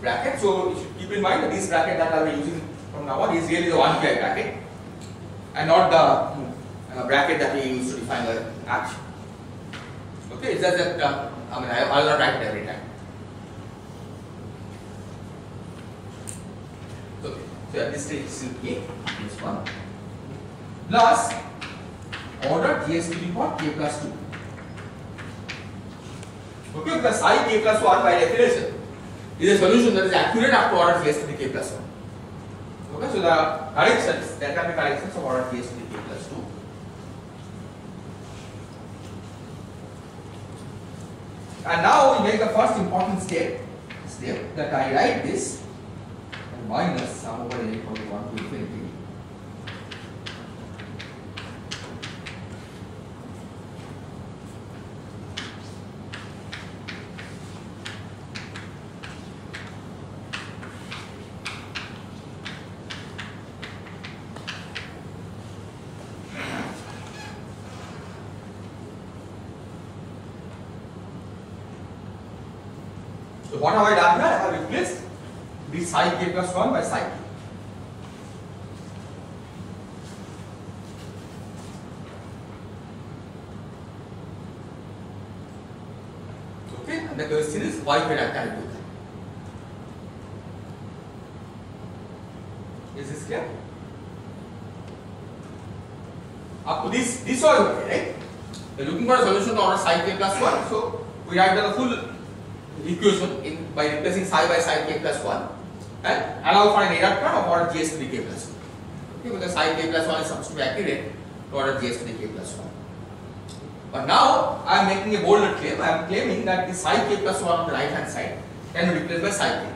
bracket. So keep in mind that this bracket that I'll be using from now on is really the one pi bracket and not the uh, bracket that we use to define the action. Okay, it's just that uh, I mean, I, will not write it every time. Okay, so at this stage, still k, one, plus order gs to the power k plus 2. Okay, because i k plus 1 by definition is a solution that is accurate up to order gs to the k plus 1. Okay, so the corrections, there can be corrections of order gs to the k plus 2. And now we make the first important step, step that I write this minus sum over n to 1 to infinity. Question is why can I can I do that? Is this clear? Up to this, this was okay, right? We're looking for a solution to order psi k plus 1, so we write the full equation in by replacing psi by psi k plus 1 and allow for an error term of order gs to the k plus 1. Okay, because psi k plus 1 is supposed to be accurate to order gs to the k plus 1. But now I am making a bolder claim. I am claiming that the psi k plus 1 on the right hand side can be replaced by psi k.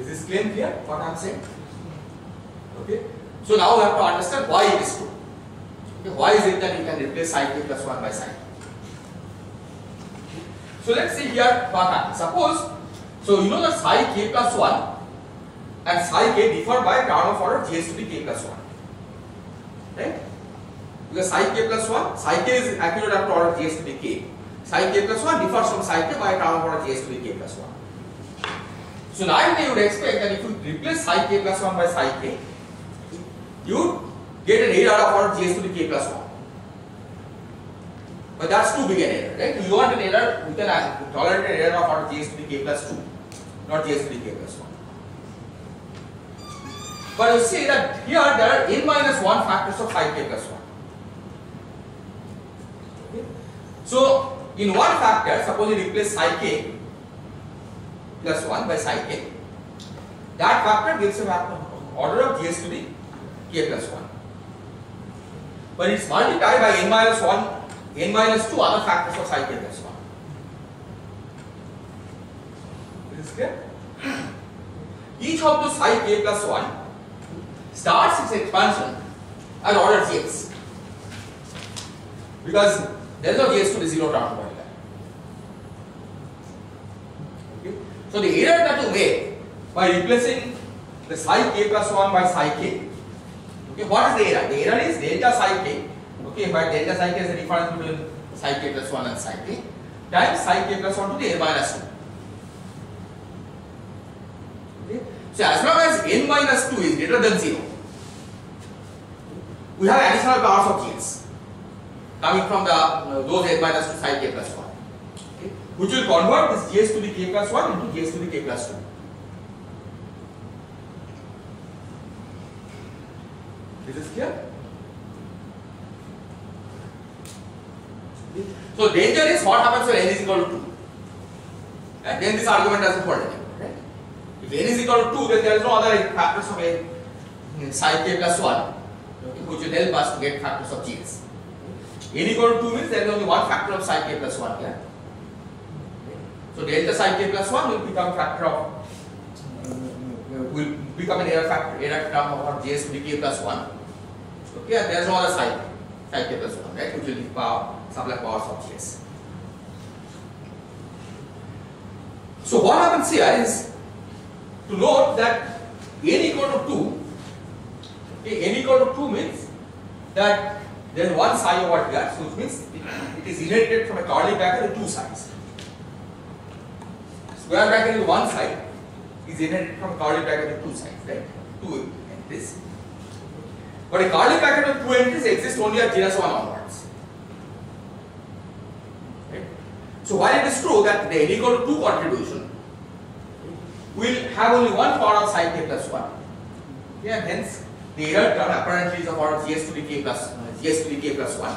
Is this claim clear? What I am saying? Okay. So now we have to understand why it is true. Okay, why is it that you can replace psi k plus 1 by psi? So let's see here what happens. Suppose, so you know that psi k plus 1 and psi k differ by of order gs to the k plus 1. Right? Because psi k plus 1, psi k is accurate up to order gs to the k. Psi k plus 1 differs from psi k by of order gs to the k plus 1. So now you would expect that if you replace psi k plus 1 by psi k, you get an error of order gs to the k plus 1. But that's too big an error, right? You want an error, tolerate an error of order gs to the k plus 2, not gs to the k plus 1. But you see that here there are n minus 1 factors of psi k plus 1. Okay? So, in one factor, suppose you replace psi k plus 1 by psi k, that factor gives a order of gs to the k plus 1. But it's multiplied by n minus 1, n minus 2 other factors of psi k plus 1. Is this clear? Each of the psi k plus 1 starts its expansion at order gs because there is no gs to the 0 term by that. So the error that you make by replacing the psi k plus 1 by psi k Okay, what is the error? The error is delta psi k. Okay, but delta psi k is the difference between psi k plus 1 and psi k times psi k plus 1 to the n minus 2. Okay, so as long as n minus 2 is greater than 0, we have additional powers of g's coming from the uh, those n minus 2 psi k plus 1. Okay, which will convert this gs to the k plus 1 into gs to the k plus 2. Is this clear? So danger is what happens when n is equal to 2. And then this argument doesn't hold anymore. Right? If n is equal to 2, then there is no other factors of a psi k plus 1 okay, which will help us to get factors of gs. n equal to 2 means there is only one factor of psi k plus 1 here. So delta psi k plus 1 will become factor of will become an error factor error term of gs to the k plus 1. Okay, and there is no other psi psi k plus 1, right, which will give power supply powers of gs. So what happens here is to note that n equal to 2 Okay, n equal to 2 means that there is one psi over here, so which means it, it is inherited from a curly bracket with two sides. Square bracket with one side is inherited from curly bracket with two sides, right? 2 and this. But a curly bracket with two entries exists only at genus 1 onwards. So while it is true that the n equal to 2 contribution will have only one part of psi k plus 1. Yeah, hence the error term apparently is of order gs to the k plus uh, gs to the k plus 1.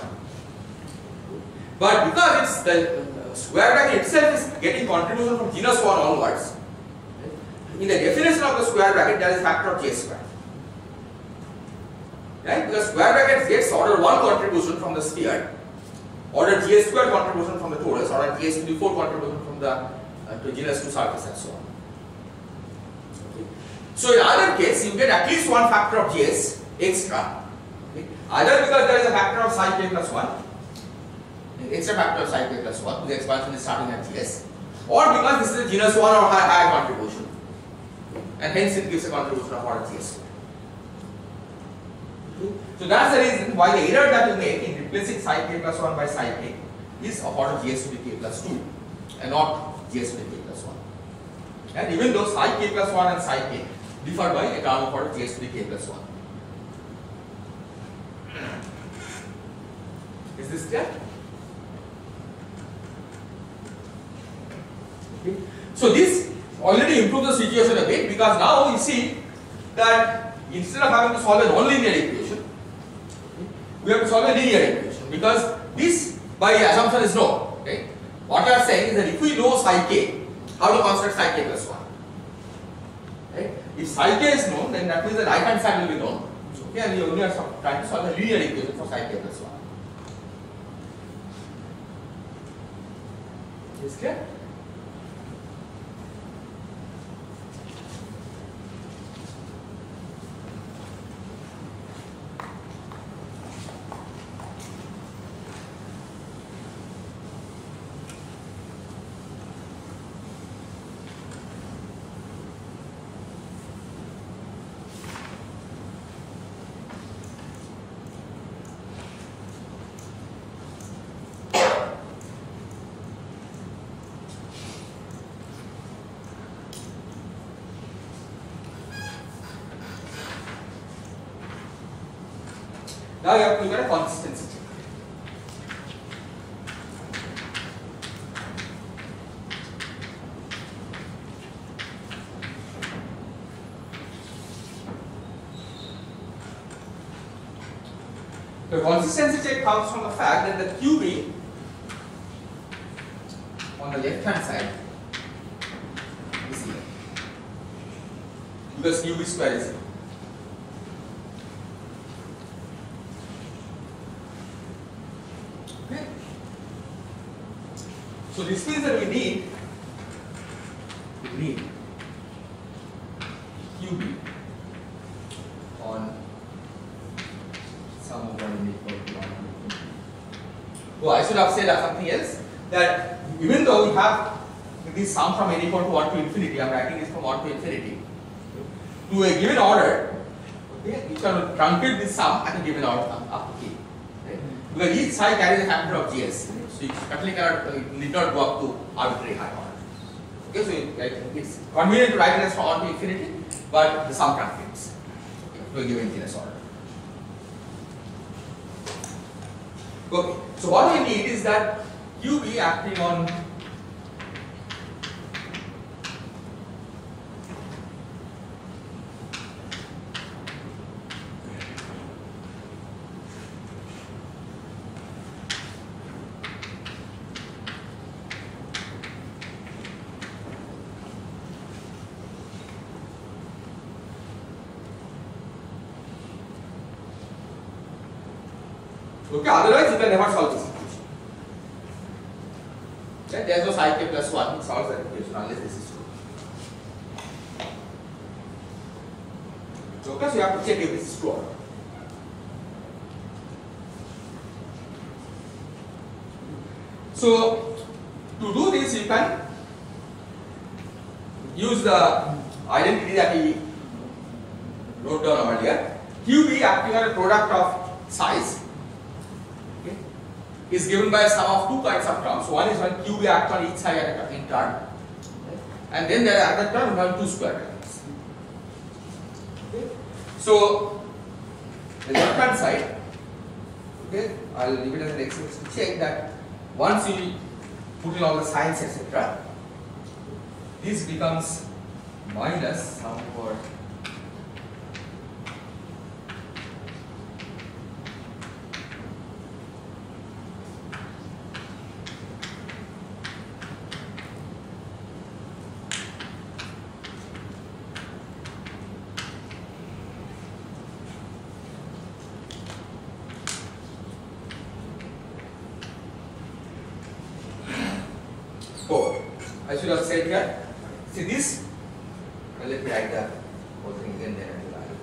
But because it's the uh, square bracket itself is getting contribution from genus 1 onwards, in the definition of the square bracket there is factor of j square. Right? Because square bracket gets order 1 contribution from the sphere, order gs square contribution from the torus, order gs to the 4 contribution from the uh, to genus 2 surface and so on. So in either case you get at least one factor of gs extra, okay. either because there is a factor of psi k plus 1, extra factor of psi k plus 1, the expansion is starting at gs, or because this is a genus 1 or higher, contribution, and hence it gives a contribution of order gs. So that's the reason why the error that you make in replacing psi k plus 1 by psi k is of order gs to the k plus 2 and not gs to the k plus 1. And even though psi k plus 1 and psi k differ by a term of order gs to the k plus 1. Is this clear? Okay. So this already improved the situation a bit because now we see that instead of having to solve a non-linear equation, we have to solve a linear equation because this by assumption is known. Okay? What we are saying is that if we know psi k, how to construct psi k plus 1? If psi k is known, then that means the right hand side will be known. Okay, and you only are trying to solve a linear equation for psi k plus 1. Is clear? Now you have to look at a consistency check. The consistency check comes from the fact that the QB on the left hand side is here. Because QB square is here. Okay. So this means that we need we need QB on sum of one equal to one. Oh, I should have said something else that even though we have this sum from n equal to 1 to infinity, I am writing this from 1 to infinity, to a given order, okay, you can truncate this sum at a given order up up to k. Right? Because each side factor of gs, so you certainly cannot, uh, need not go up to arbitrary high order. Okay, so it's convenient to write it as from 1 to infinity, but the sum okay, to a given genus order. Okay, so what we need is that QB acting on Okay, otherwise you can never solve this equation. Okay, there is no psi k plus 1, it solves that equation unless this is true. Okay, so you have to check if this is true or not. So, to do this you can use the identity that we wrote down earlier. QB acting on a product of size okay, is given by a sum of two kinds of terms. So One is when QB acts on each side in turn, and then there are other term we have two square brackets. Okay. So the left hand side, okay, I'll leave it as an to check that once you put in all the signs etc., this becomes minus some over four. I should have said here. See this? Well, let me write the whole thing again then. I will write.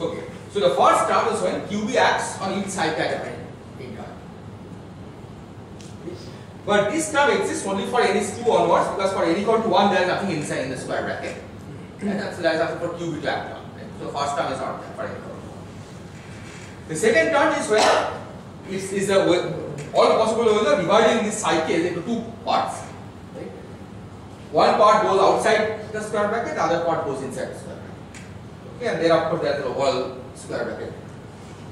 Okay. So the first term is when QB at in turn. But this term exists only for n is 2 onwards because for n equal to 1 there is nothing inside in the square bracket. And that's, that's nothing for act on. Right? So the first term is not there for n equal to 1. The second term is when is, is the all possible ways of dividing this case into two parts. Right? One part goes outside the square bracket, the other part goes inside the square bracket. Okay, and there of course there is a whole square bracket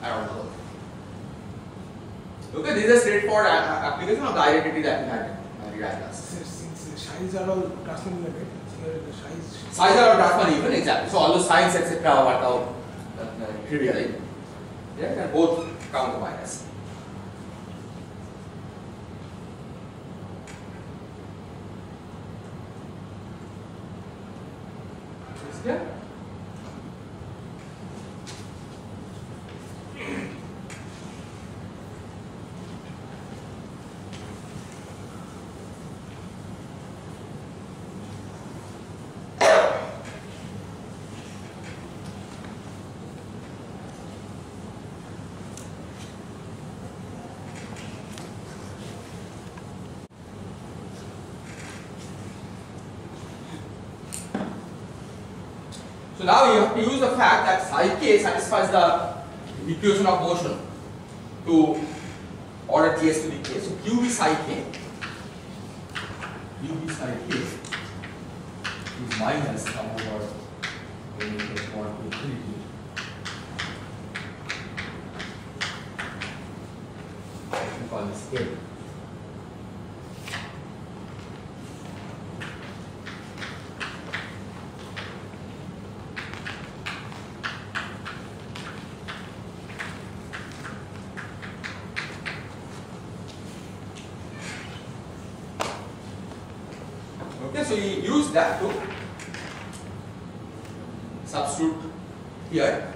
around the whole. Okay, this is a straightforward application of the identity that we had derived last. Since since the size are all transform related, here size. Size are transfer even exactly. So all the signs etc. work out uh, uh, trivially. Yeah, both count to minus. Is clear? So now you have to use the fact that psi k satisfies the equation of motion to order gs to the k. So qb psi k, qb psi k is minus some over when you get 1 to infinity. We call this k. Okay, so you use that to substitute here.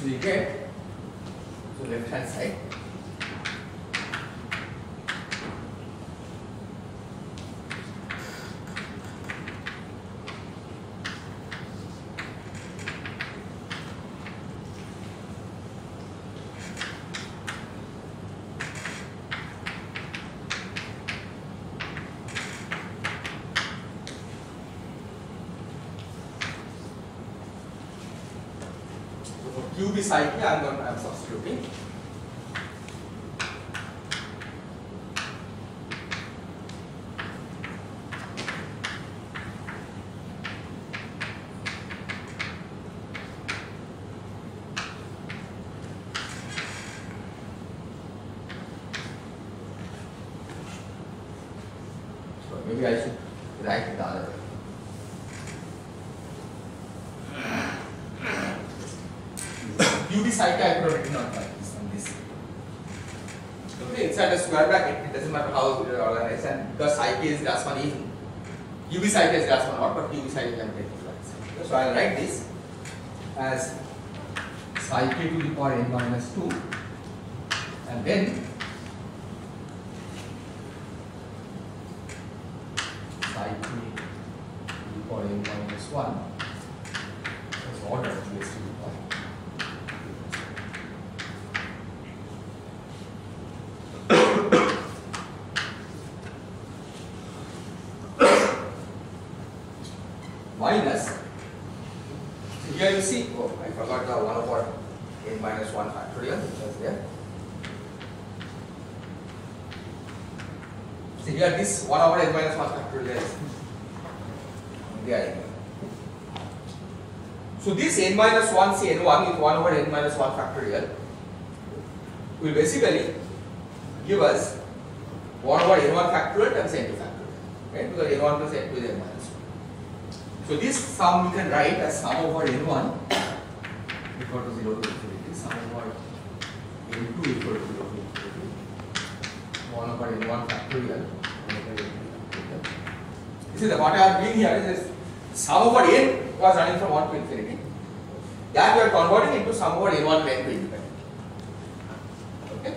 So you get so left hand side. So for QB side here, I'm going I'm substituting. So maybe I should write it the other way. UV side I could have written out like this on this. Okay, inside the square bracket, it doesn't matter how it is organized, and because psi k is Grassmann even. UV psi k is Grassmann odd, but UV psi k can take it like this. So I'll write this as psi k to the power n minus 2 and then psi k to the power n minus 1 as order gs to the power. minus so here you see oh I forgot the 1 over n minus 1 factorial which was there so here this 1 over n minus 1 factorial is there again. so this n minus 1 say n1 with 1 over n minus 1 factorial will basically give us 1 over n1 factorial times n2 factorial right? Because n1 plus n2 is n minus 1 so this sum we can write as sum over n1 equal to 0 to infinity, sum over n2 equal to 0 to infinity, 1 over n1 factorial, This is what I am doing here is this sum over n was running from 1 to infinity. That we are converting into sum over n1 to n2 independent. Okay?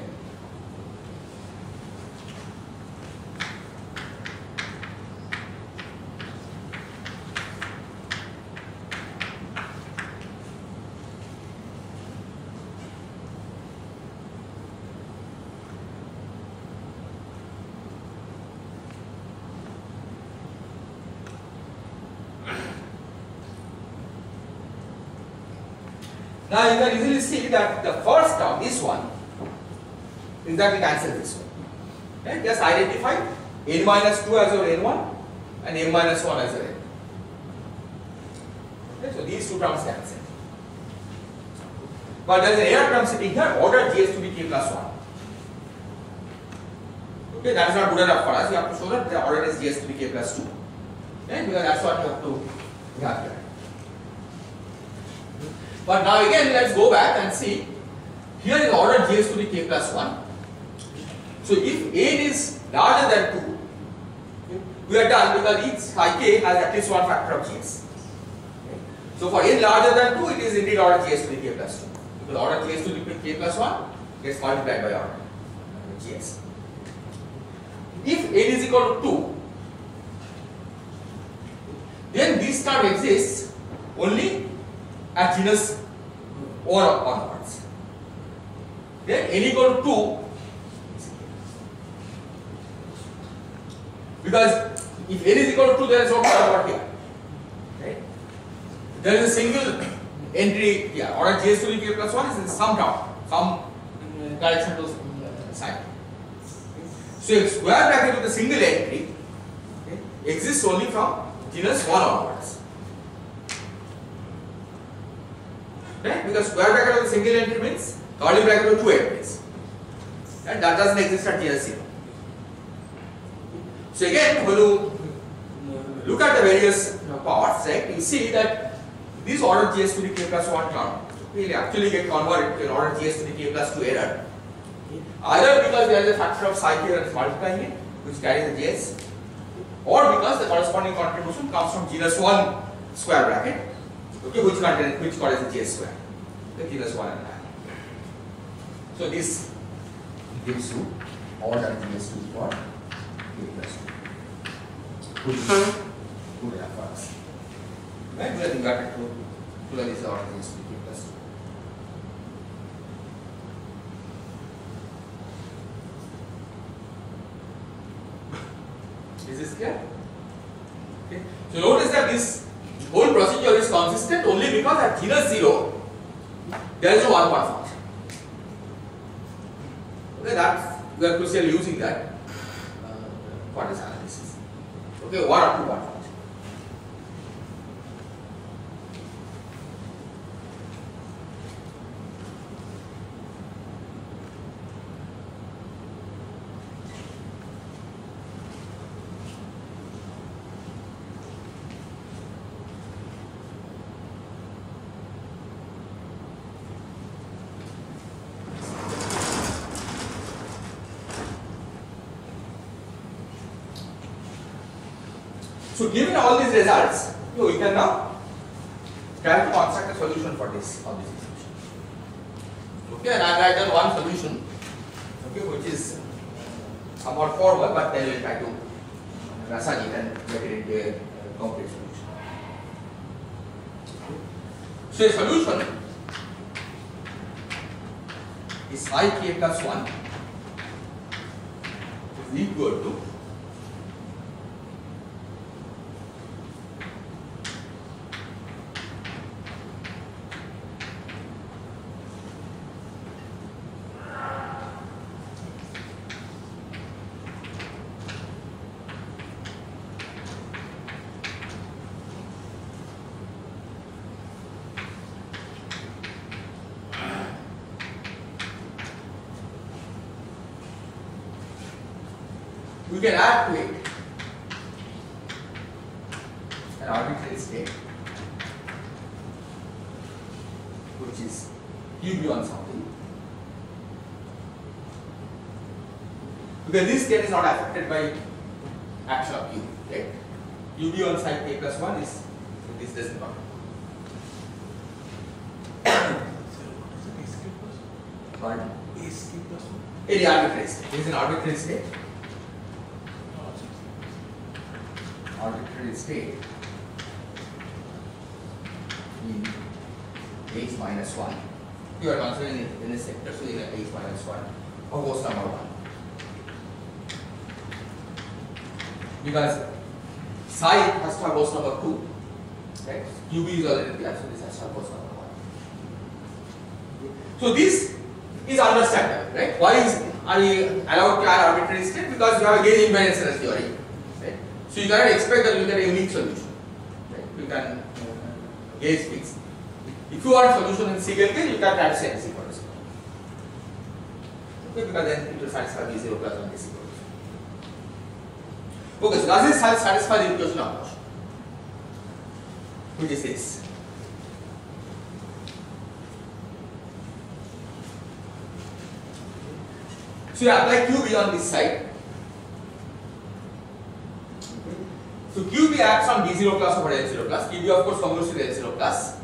Now you can easily see that the first term, this one, we cancel this one. Right? Just identify n minus 2 as your n1 and n minus 1 as your n. Okay, so these two terms cancel. But there is an error term sitting here, order gs to be k plus 1. Okay, that is not good enough for us. You have to show that the order is gs to be k plus 2. Right? Because that's what you have to have here. But now again, let's go back and see. Here is order gs to be k plus 1. So if n is larger than 2, we are done because each psi k has at least one factor of gs. So for n larger than 2, it is indeed order gs to the k plus 2. Because order gs to the k plus 1 gets multiplied by order gs. If n is equal to 2, then this term exists only at genus or onwards. Then n equal to 2 because if n is equal to 2 there is no over here. Right? There is a single entry here order gs to the k plus 1 is in some term, some uh, correction to uh, sign. So if square bracket with a single entry okay, exists only from genus 1 onwards. Right? Because square bracket with a single entry means curly bracket with two entries. And that doesn't exist at genus 0. So again, when you look at the various parts, right, you see that this order gs to the k plus 1 term will actually get converted to an order gs to the k plus 2 error. Either because there is a factor of psi k that is multiplying it, which carries the gs, or because the corresponding contribution comes from genus 1 square bracket, okay, which contains which carries the j square, the genus 1 and 9. So this gives you order gs to the power k plus 2. Good, good enough for us. Right? We have got to to the this order the k plus 2. Is this clear? Okay. So notice that this whole procedure is consistent only because at genus 0 there is no one point function. Okay, that we are crucially using that uh, for this analysis. Okay, one or two point function. So given all these results, you, you can now try to construct a solution for this of this equation. Okay, and I write down one solution, okay, which is somewhat forward, but then we'll try to massage it and make it into a uh, complete solution. So a solution is phi k plus 1 is equal to we can add to it an arbitrary state which is qb on something because is not affected by action of q right qb on side k plus 1 is this doesn't matter So what is it? Escape plus Pardon? one? Escape plus one? any arbitrary state there is an arbitrary state Oh, six. arbitrary state in h minus 1. You are considering it in a sector, so in a h minus 1 of ghost number 1. Because psi has to have ghost number 2, right? is already there, so this has to have number 1. So this is understandable, right? Why is are you allowed to add arbitrary state? Because you have a gauge invariance theory, right? So you cannot expect that you get a unique solution, right? You can uh, gauge fix. If you want solution in Siegel gauge, you can add say is equal. Okay, because then it will satisfy B zero plus one is. Okay, so does this satisfy the equation of motion? Is this? So you apply QB on this side. So QB acts on B0 plus over L0 plus. QB of course commutes with L0 plus.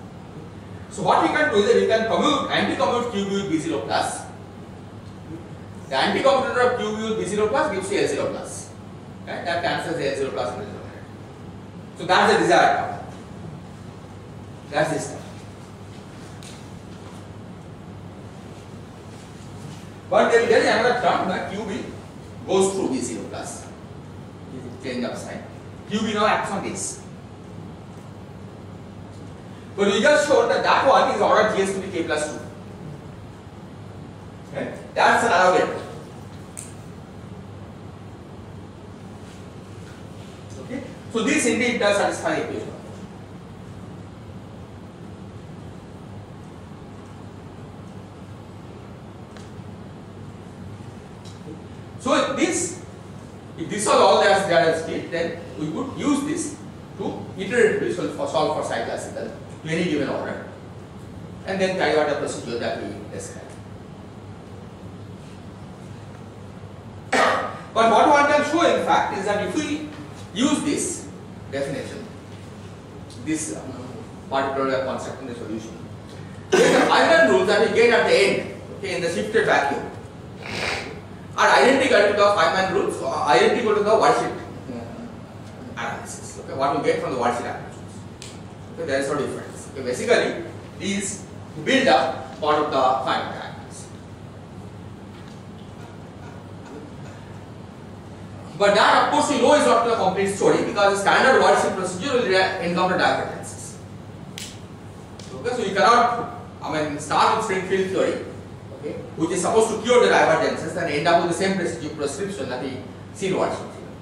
So what we can do is that we can commute, anti-commute QB with B0 plus. The anti-commutator of QB with B0 plus gives you L0 plus. That cancels the L0 plus and L0 plus. So that's the desired. That's this term. But there, there is another term that QB goes through B0 plus. Change of sign. QB now acts on this. But we just showed that that one is ordered GS to be K plus 2. Okay? That's an allowable. Okay? So this indeed does satisfy equation. So this, if this was all there is state, then we could use this to iteratively solve for, solve for psi classical to any given order, and then carry out a procedure that we described. but what one can show, in fact, is that if we use this definition, this um, particular construct in the solution, then the Feynman rules that we get at the end, okay, in the shifted vacuum, are identical to the Feynman rules, or identical to the worldsheet uh, analysis. Okay, what we get from the worldsheet analysis. Okay, there is no difference. Okay, basically, these build up part of the Feynman analysis. But that, of course, we know is not the complete story because the standard worldsheet procedure will encounter divergences. Okay, so you cannot, I mean, start with string field theory okay, which is supposed to cure the divergences and end up with the same prescription prescription that we see in Watson theorem.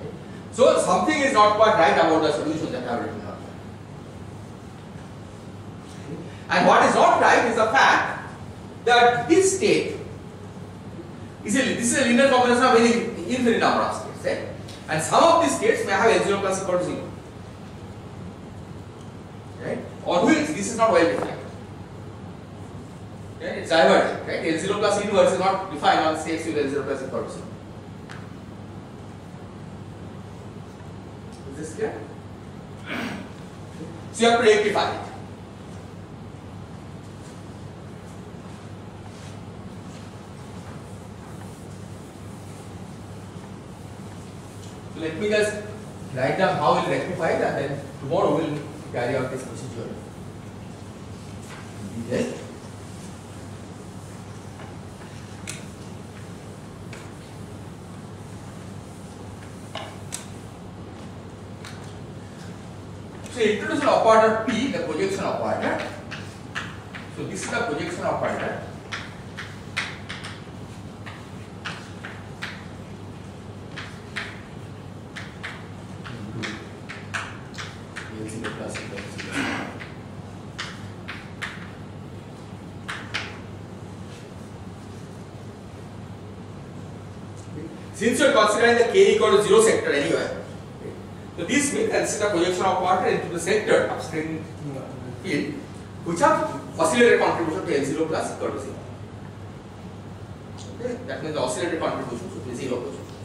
Okay. So something is not quite right about the solution that I have written out. And what is not right is the fact that this state is a, this is a linear combination of any infinite number of states? And some of these states may have L0 plus equal to 0. Right? On which this is not well defined. Okay, It's divergent. Right? L zero plus inverse is not defined on CX with zero plus equal to zero. Is this clear? So you have to rectify it. So let me just write down how we'll rectify it and then tomorrow we'll carry out this procedure. Yes. So introduce an operator P, the projection operator. So this is the projection operator. L0 plus L0. Since you are considering the k equal to 0 sector anyway, so this means that this is the projection of water into the sector of string field which have oscillator contribution to L0 plus equal to 0. Okay, that means the oscillator contribution should be 0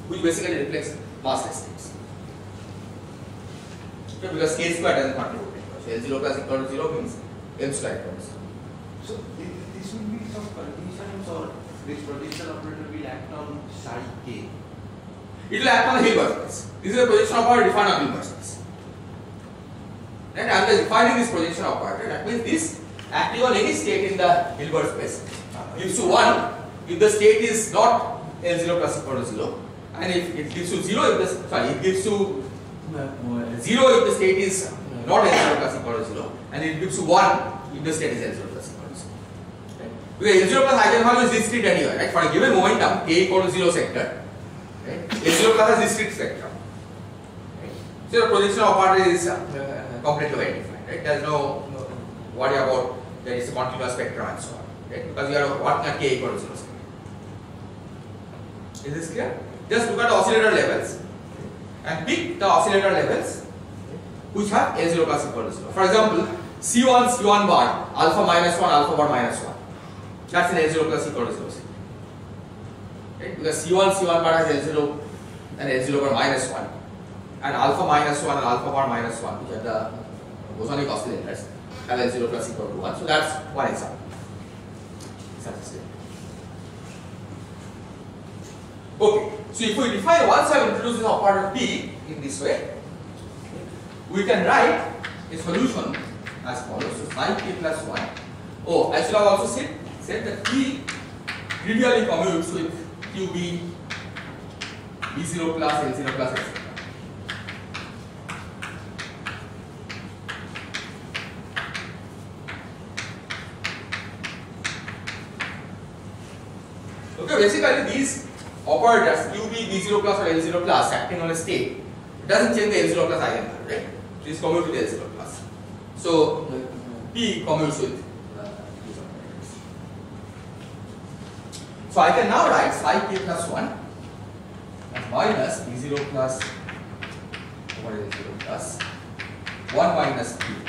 which basically reflects massless states. Okay, because k square doesn't contribute anymore. So L0 plus equal to 0 means M square equal to 0. So this will be some conditions or this projection operator will act on psi k. It will act on the Hilbert space. This is a projection operator defined on Hilbert space. Right? I am defining this projection operator. That means this acting on any state in the Hilbert space gives you 1 if the state is not L0 plus equal to 0 and if it gives you 0 if the sorry it gives you uh, 0 if the state is not L0 plus equal to 0 and it gives you 1 if the state is L0 plus equal to 0. Right? Because L0 plus eigenvalue is discrete anyway, right? For a given momentum, k equal to 0 sector, right? L0 plus has discrete sector. Right? So the projection operator is uh, completely well defined, right? There is no, no worry about there is a continuous spectrum and so on, right? Because we are working at k equal to 0 sector. Is this clear? Just look at the oscillator levels and pick the oscillator levels which have L0 plus equal to 0. For example, C1, C1 bar, alpha minus 1, alpha bar minus 1. That's an L0 plus equal to 0. Right? Because C1, C1 bar has L0 and L0 bar minus 1. And alpha minus 1 and alpha bar minus 1, which are the bosonic oscillators, have L0 plus equal to 1. So that's one example. Okay, so if we define once I have introduced this operator P in this way, we can write a solution as follows. So psi k plus 1. Oh, I should have also said, said that P trivially commutes with QB B0 plus L0 plus etc. Okay, basically these operators QB, B0 plus or L0 plus acting on a state it doesn't change the L0 plus eigenvalue, right? Please commute with L0 plus. So P commutes with uh. So I can now write psi k plus 1 as minus B0 plus is L0 plus 1 minus P.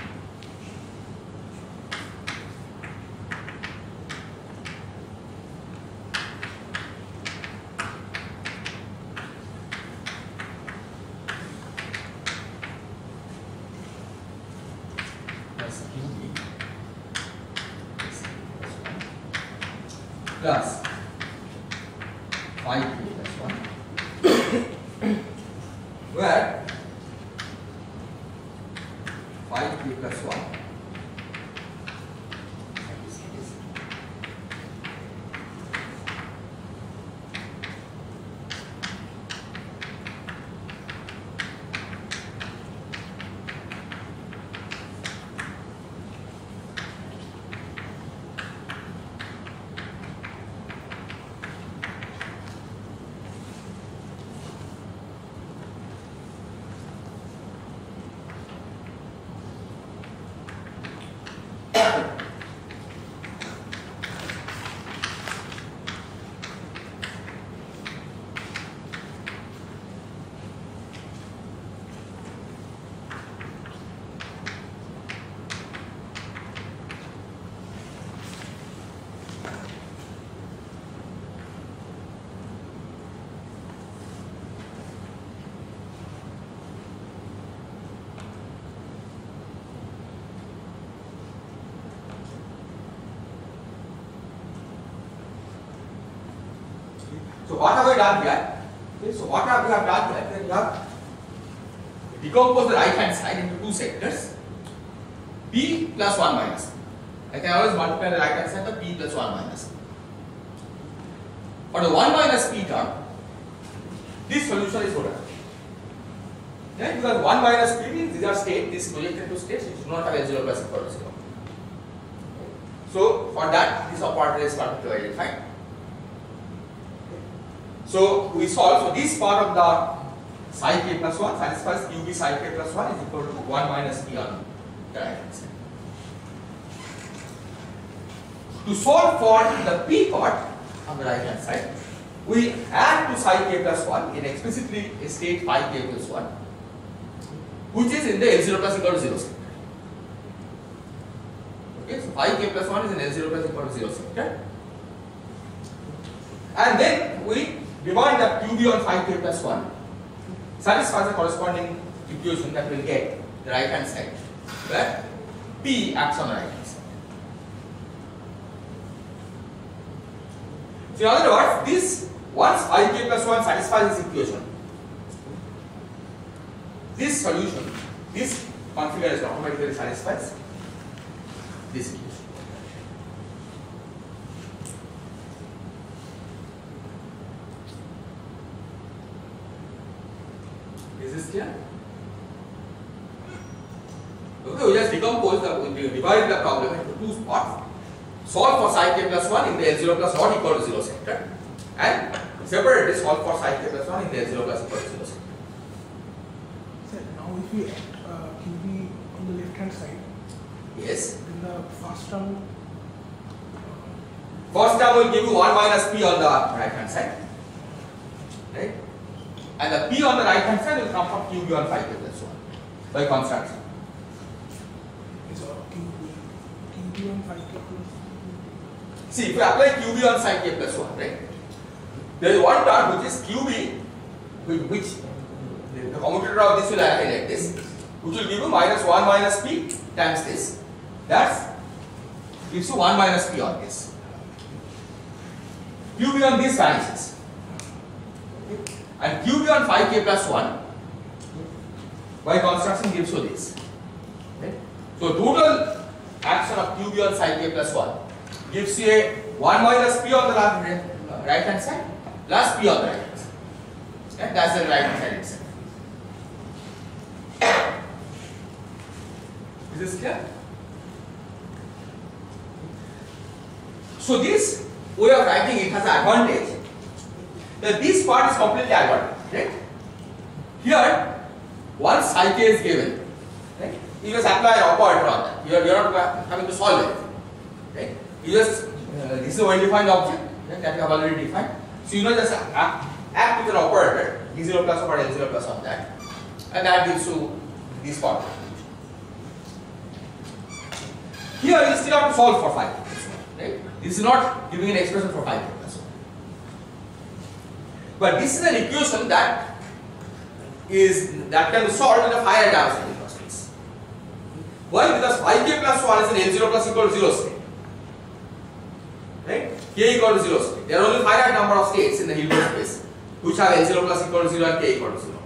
here? Okay, so what have we have done here? We have decomposed the right hand side into two sectors, p plus 1 minus. I can always multiply the right hand side by p plus 1 minus. For the 1 minus p term, this solution is what? Right? Because 1 minus p means these are state, this is projected to states which do not have L0 plus equal to 0. So for that, this operator is not to identify. So we solve, so this part of the psi k plus 1 satisfies qb psi k plus 1 is equal to 1 minus p on the right hand side. To solve for the p part on the right hand side, we add to psi k plus 1 in explicitly state phi k plus 1, which is in the L0 plus equal to 0 state. Okay, so phi k plus 1 is in L0 plus equal to 0 sector. And then divide the QB on phi k plus 1 satisfies the corresponding equation that will get the right hand side where P acts on the right hand side. So in other words, this once phi k plus 1 satisfies this equation, this solution, this configuration automatically satisfies this equation. Is this clear? Okay, we just decompose the, we divide the problem into two parts. Solve for psi k plus 1 in the L0 plus not equal to 0 sector and separate this solve for psi k plus 1 in the L0 plus equal to 0 sector. Sir, now if we add uh, QB on the left hand side, Yes. then the first term, First term will give you 1 minus p on the right hand side. Right? And the p on the right hand side will come from qb on phi k plus 1 by construction. is QB, QB on phi k. See, if you apply QB on psi k plus 1, right? There is one term which is QB, which, which the, commutator of this will act like this, which will give you minus 1 minus p times this. That gives you 1 minus p on this. QB on this vanishes. And QB on phi k plus 1 by construction gives you this. Right? So total action of QB on psi k plus 1 gives you a 1 minus p on the right hand side plus p on the right hand side. Right? That's the right hand side itself. Is this clear? So this way of writing it has an advantage that this part is completely algebraic, right? Here, once psi is given, right? You just apply an operator on that. You are, you are not having to solve it, right? You just uh, this is a well-defined object right, that you have already defined. So you know just act, act with an operator, b0 plus over l0 plus on that, and that gives you this part. Here you still have to solve for 1, right? This is not giving an expression for 1. But this is an equation that is that can be solved in a finite dimensional space. Why? Because phi k plus 1 is an L0 plus equal to 0 state. Right? K equal to 0 state. There are only finite number of states in the Hilbert space which have L0 plus equal to 0 and K equal to 0.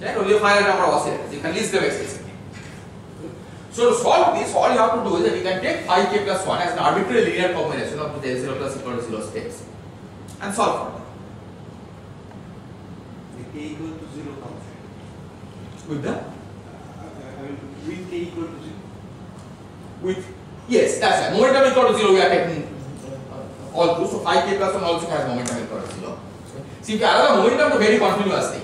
Right? Only a finite number of oscillators. You can list them explicitly. So to solve this, all you have to do is that you can take phi k plus 1 as an arbitrary linear combination of the L0 plus equal to 0 states and solve for them. K equal to 0 comes. With the Uh, I mean, with k equal to 0. with yes, that's right. Momentum equal to zero. We are taking all through. So phi k plus one also has momentum equal to zero. See, if you allow the momentum to vary continuously,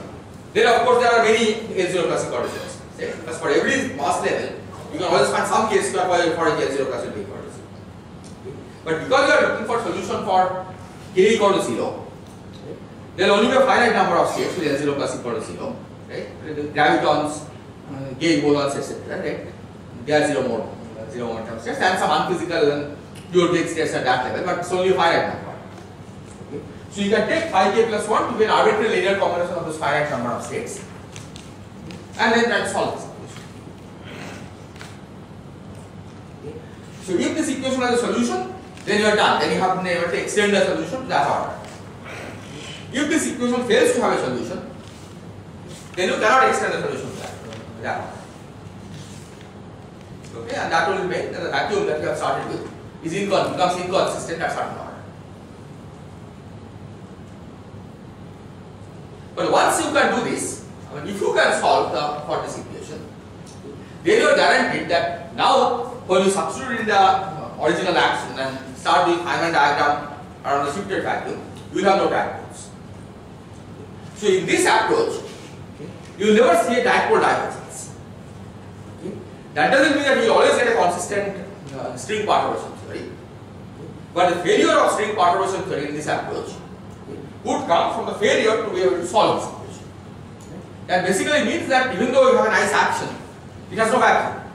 then of course there are many L zero plus equal to zero. Right? Because for every mass level, you can always find some case where for for L zero plus will be equal to zero. But because you are looking for solution for k equal to zero, there will only be a finite number of states with L zero plus equal to zero. Right? The gravitons, uh, gauge bosons, etc. Right? They are zero mode, uh, zero momentum states, and some unphysical and pure gauge states at that level, but it's only a finite number. Okay? So you can take phi k plus 1 to be an arbitrary linear combination of this finite number of states, and then to solve this equation. Okay? So if this equation has a solution, then you are done. Then you have to extend the solution to that order. If this equation fails to have a solution, then you cannot extend the solution to that. that. Okay, and that will make that the vacuum that you have started with is incon becomes inconsistent at certain order. But once you can do this, I mean, if you can solve the for this equation, then you are guaranteed that now when you substitute in the original action and start doing Feynman diagram around the shifted vacuum, you will have no tadpoles. So in this approach, you never see a tadpole divergence. That doesn't mean that you always get a consistent uh, string perturbation theory. But the failure of string perturbation theory in this approach would come from the failure to be able to solve this equation. That basically means that even though you have a nice action, it has no vacuum.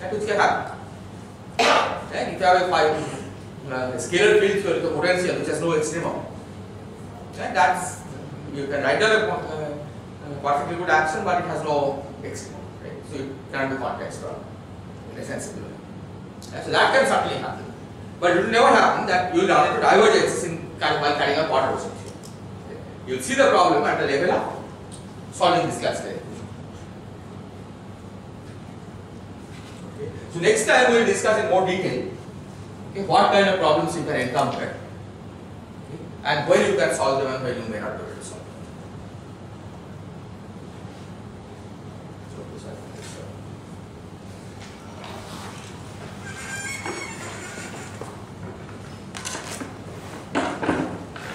That which can happen. Right? If you have a five, uh, scalar field theory, the potential which has no extremum, right? that's you can write down a uh, uh, perfectly good action, but it has no extremum. Right? So it cannot be context or in a sensible way. So that can certainly happen. But it will never happen that you will run into divergences in while carrying a Potter solution. You will see the problem at the level of solving this equation. Okay. So next time we will discuss in more detail okay, what kind of problems you can encounter okay, and when you can solve them and when you may not solve them.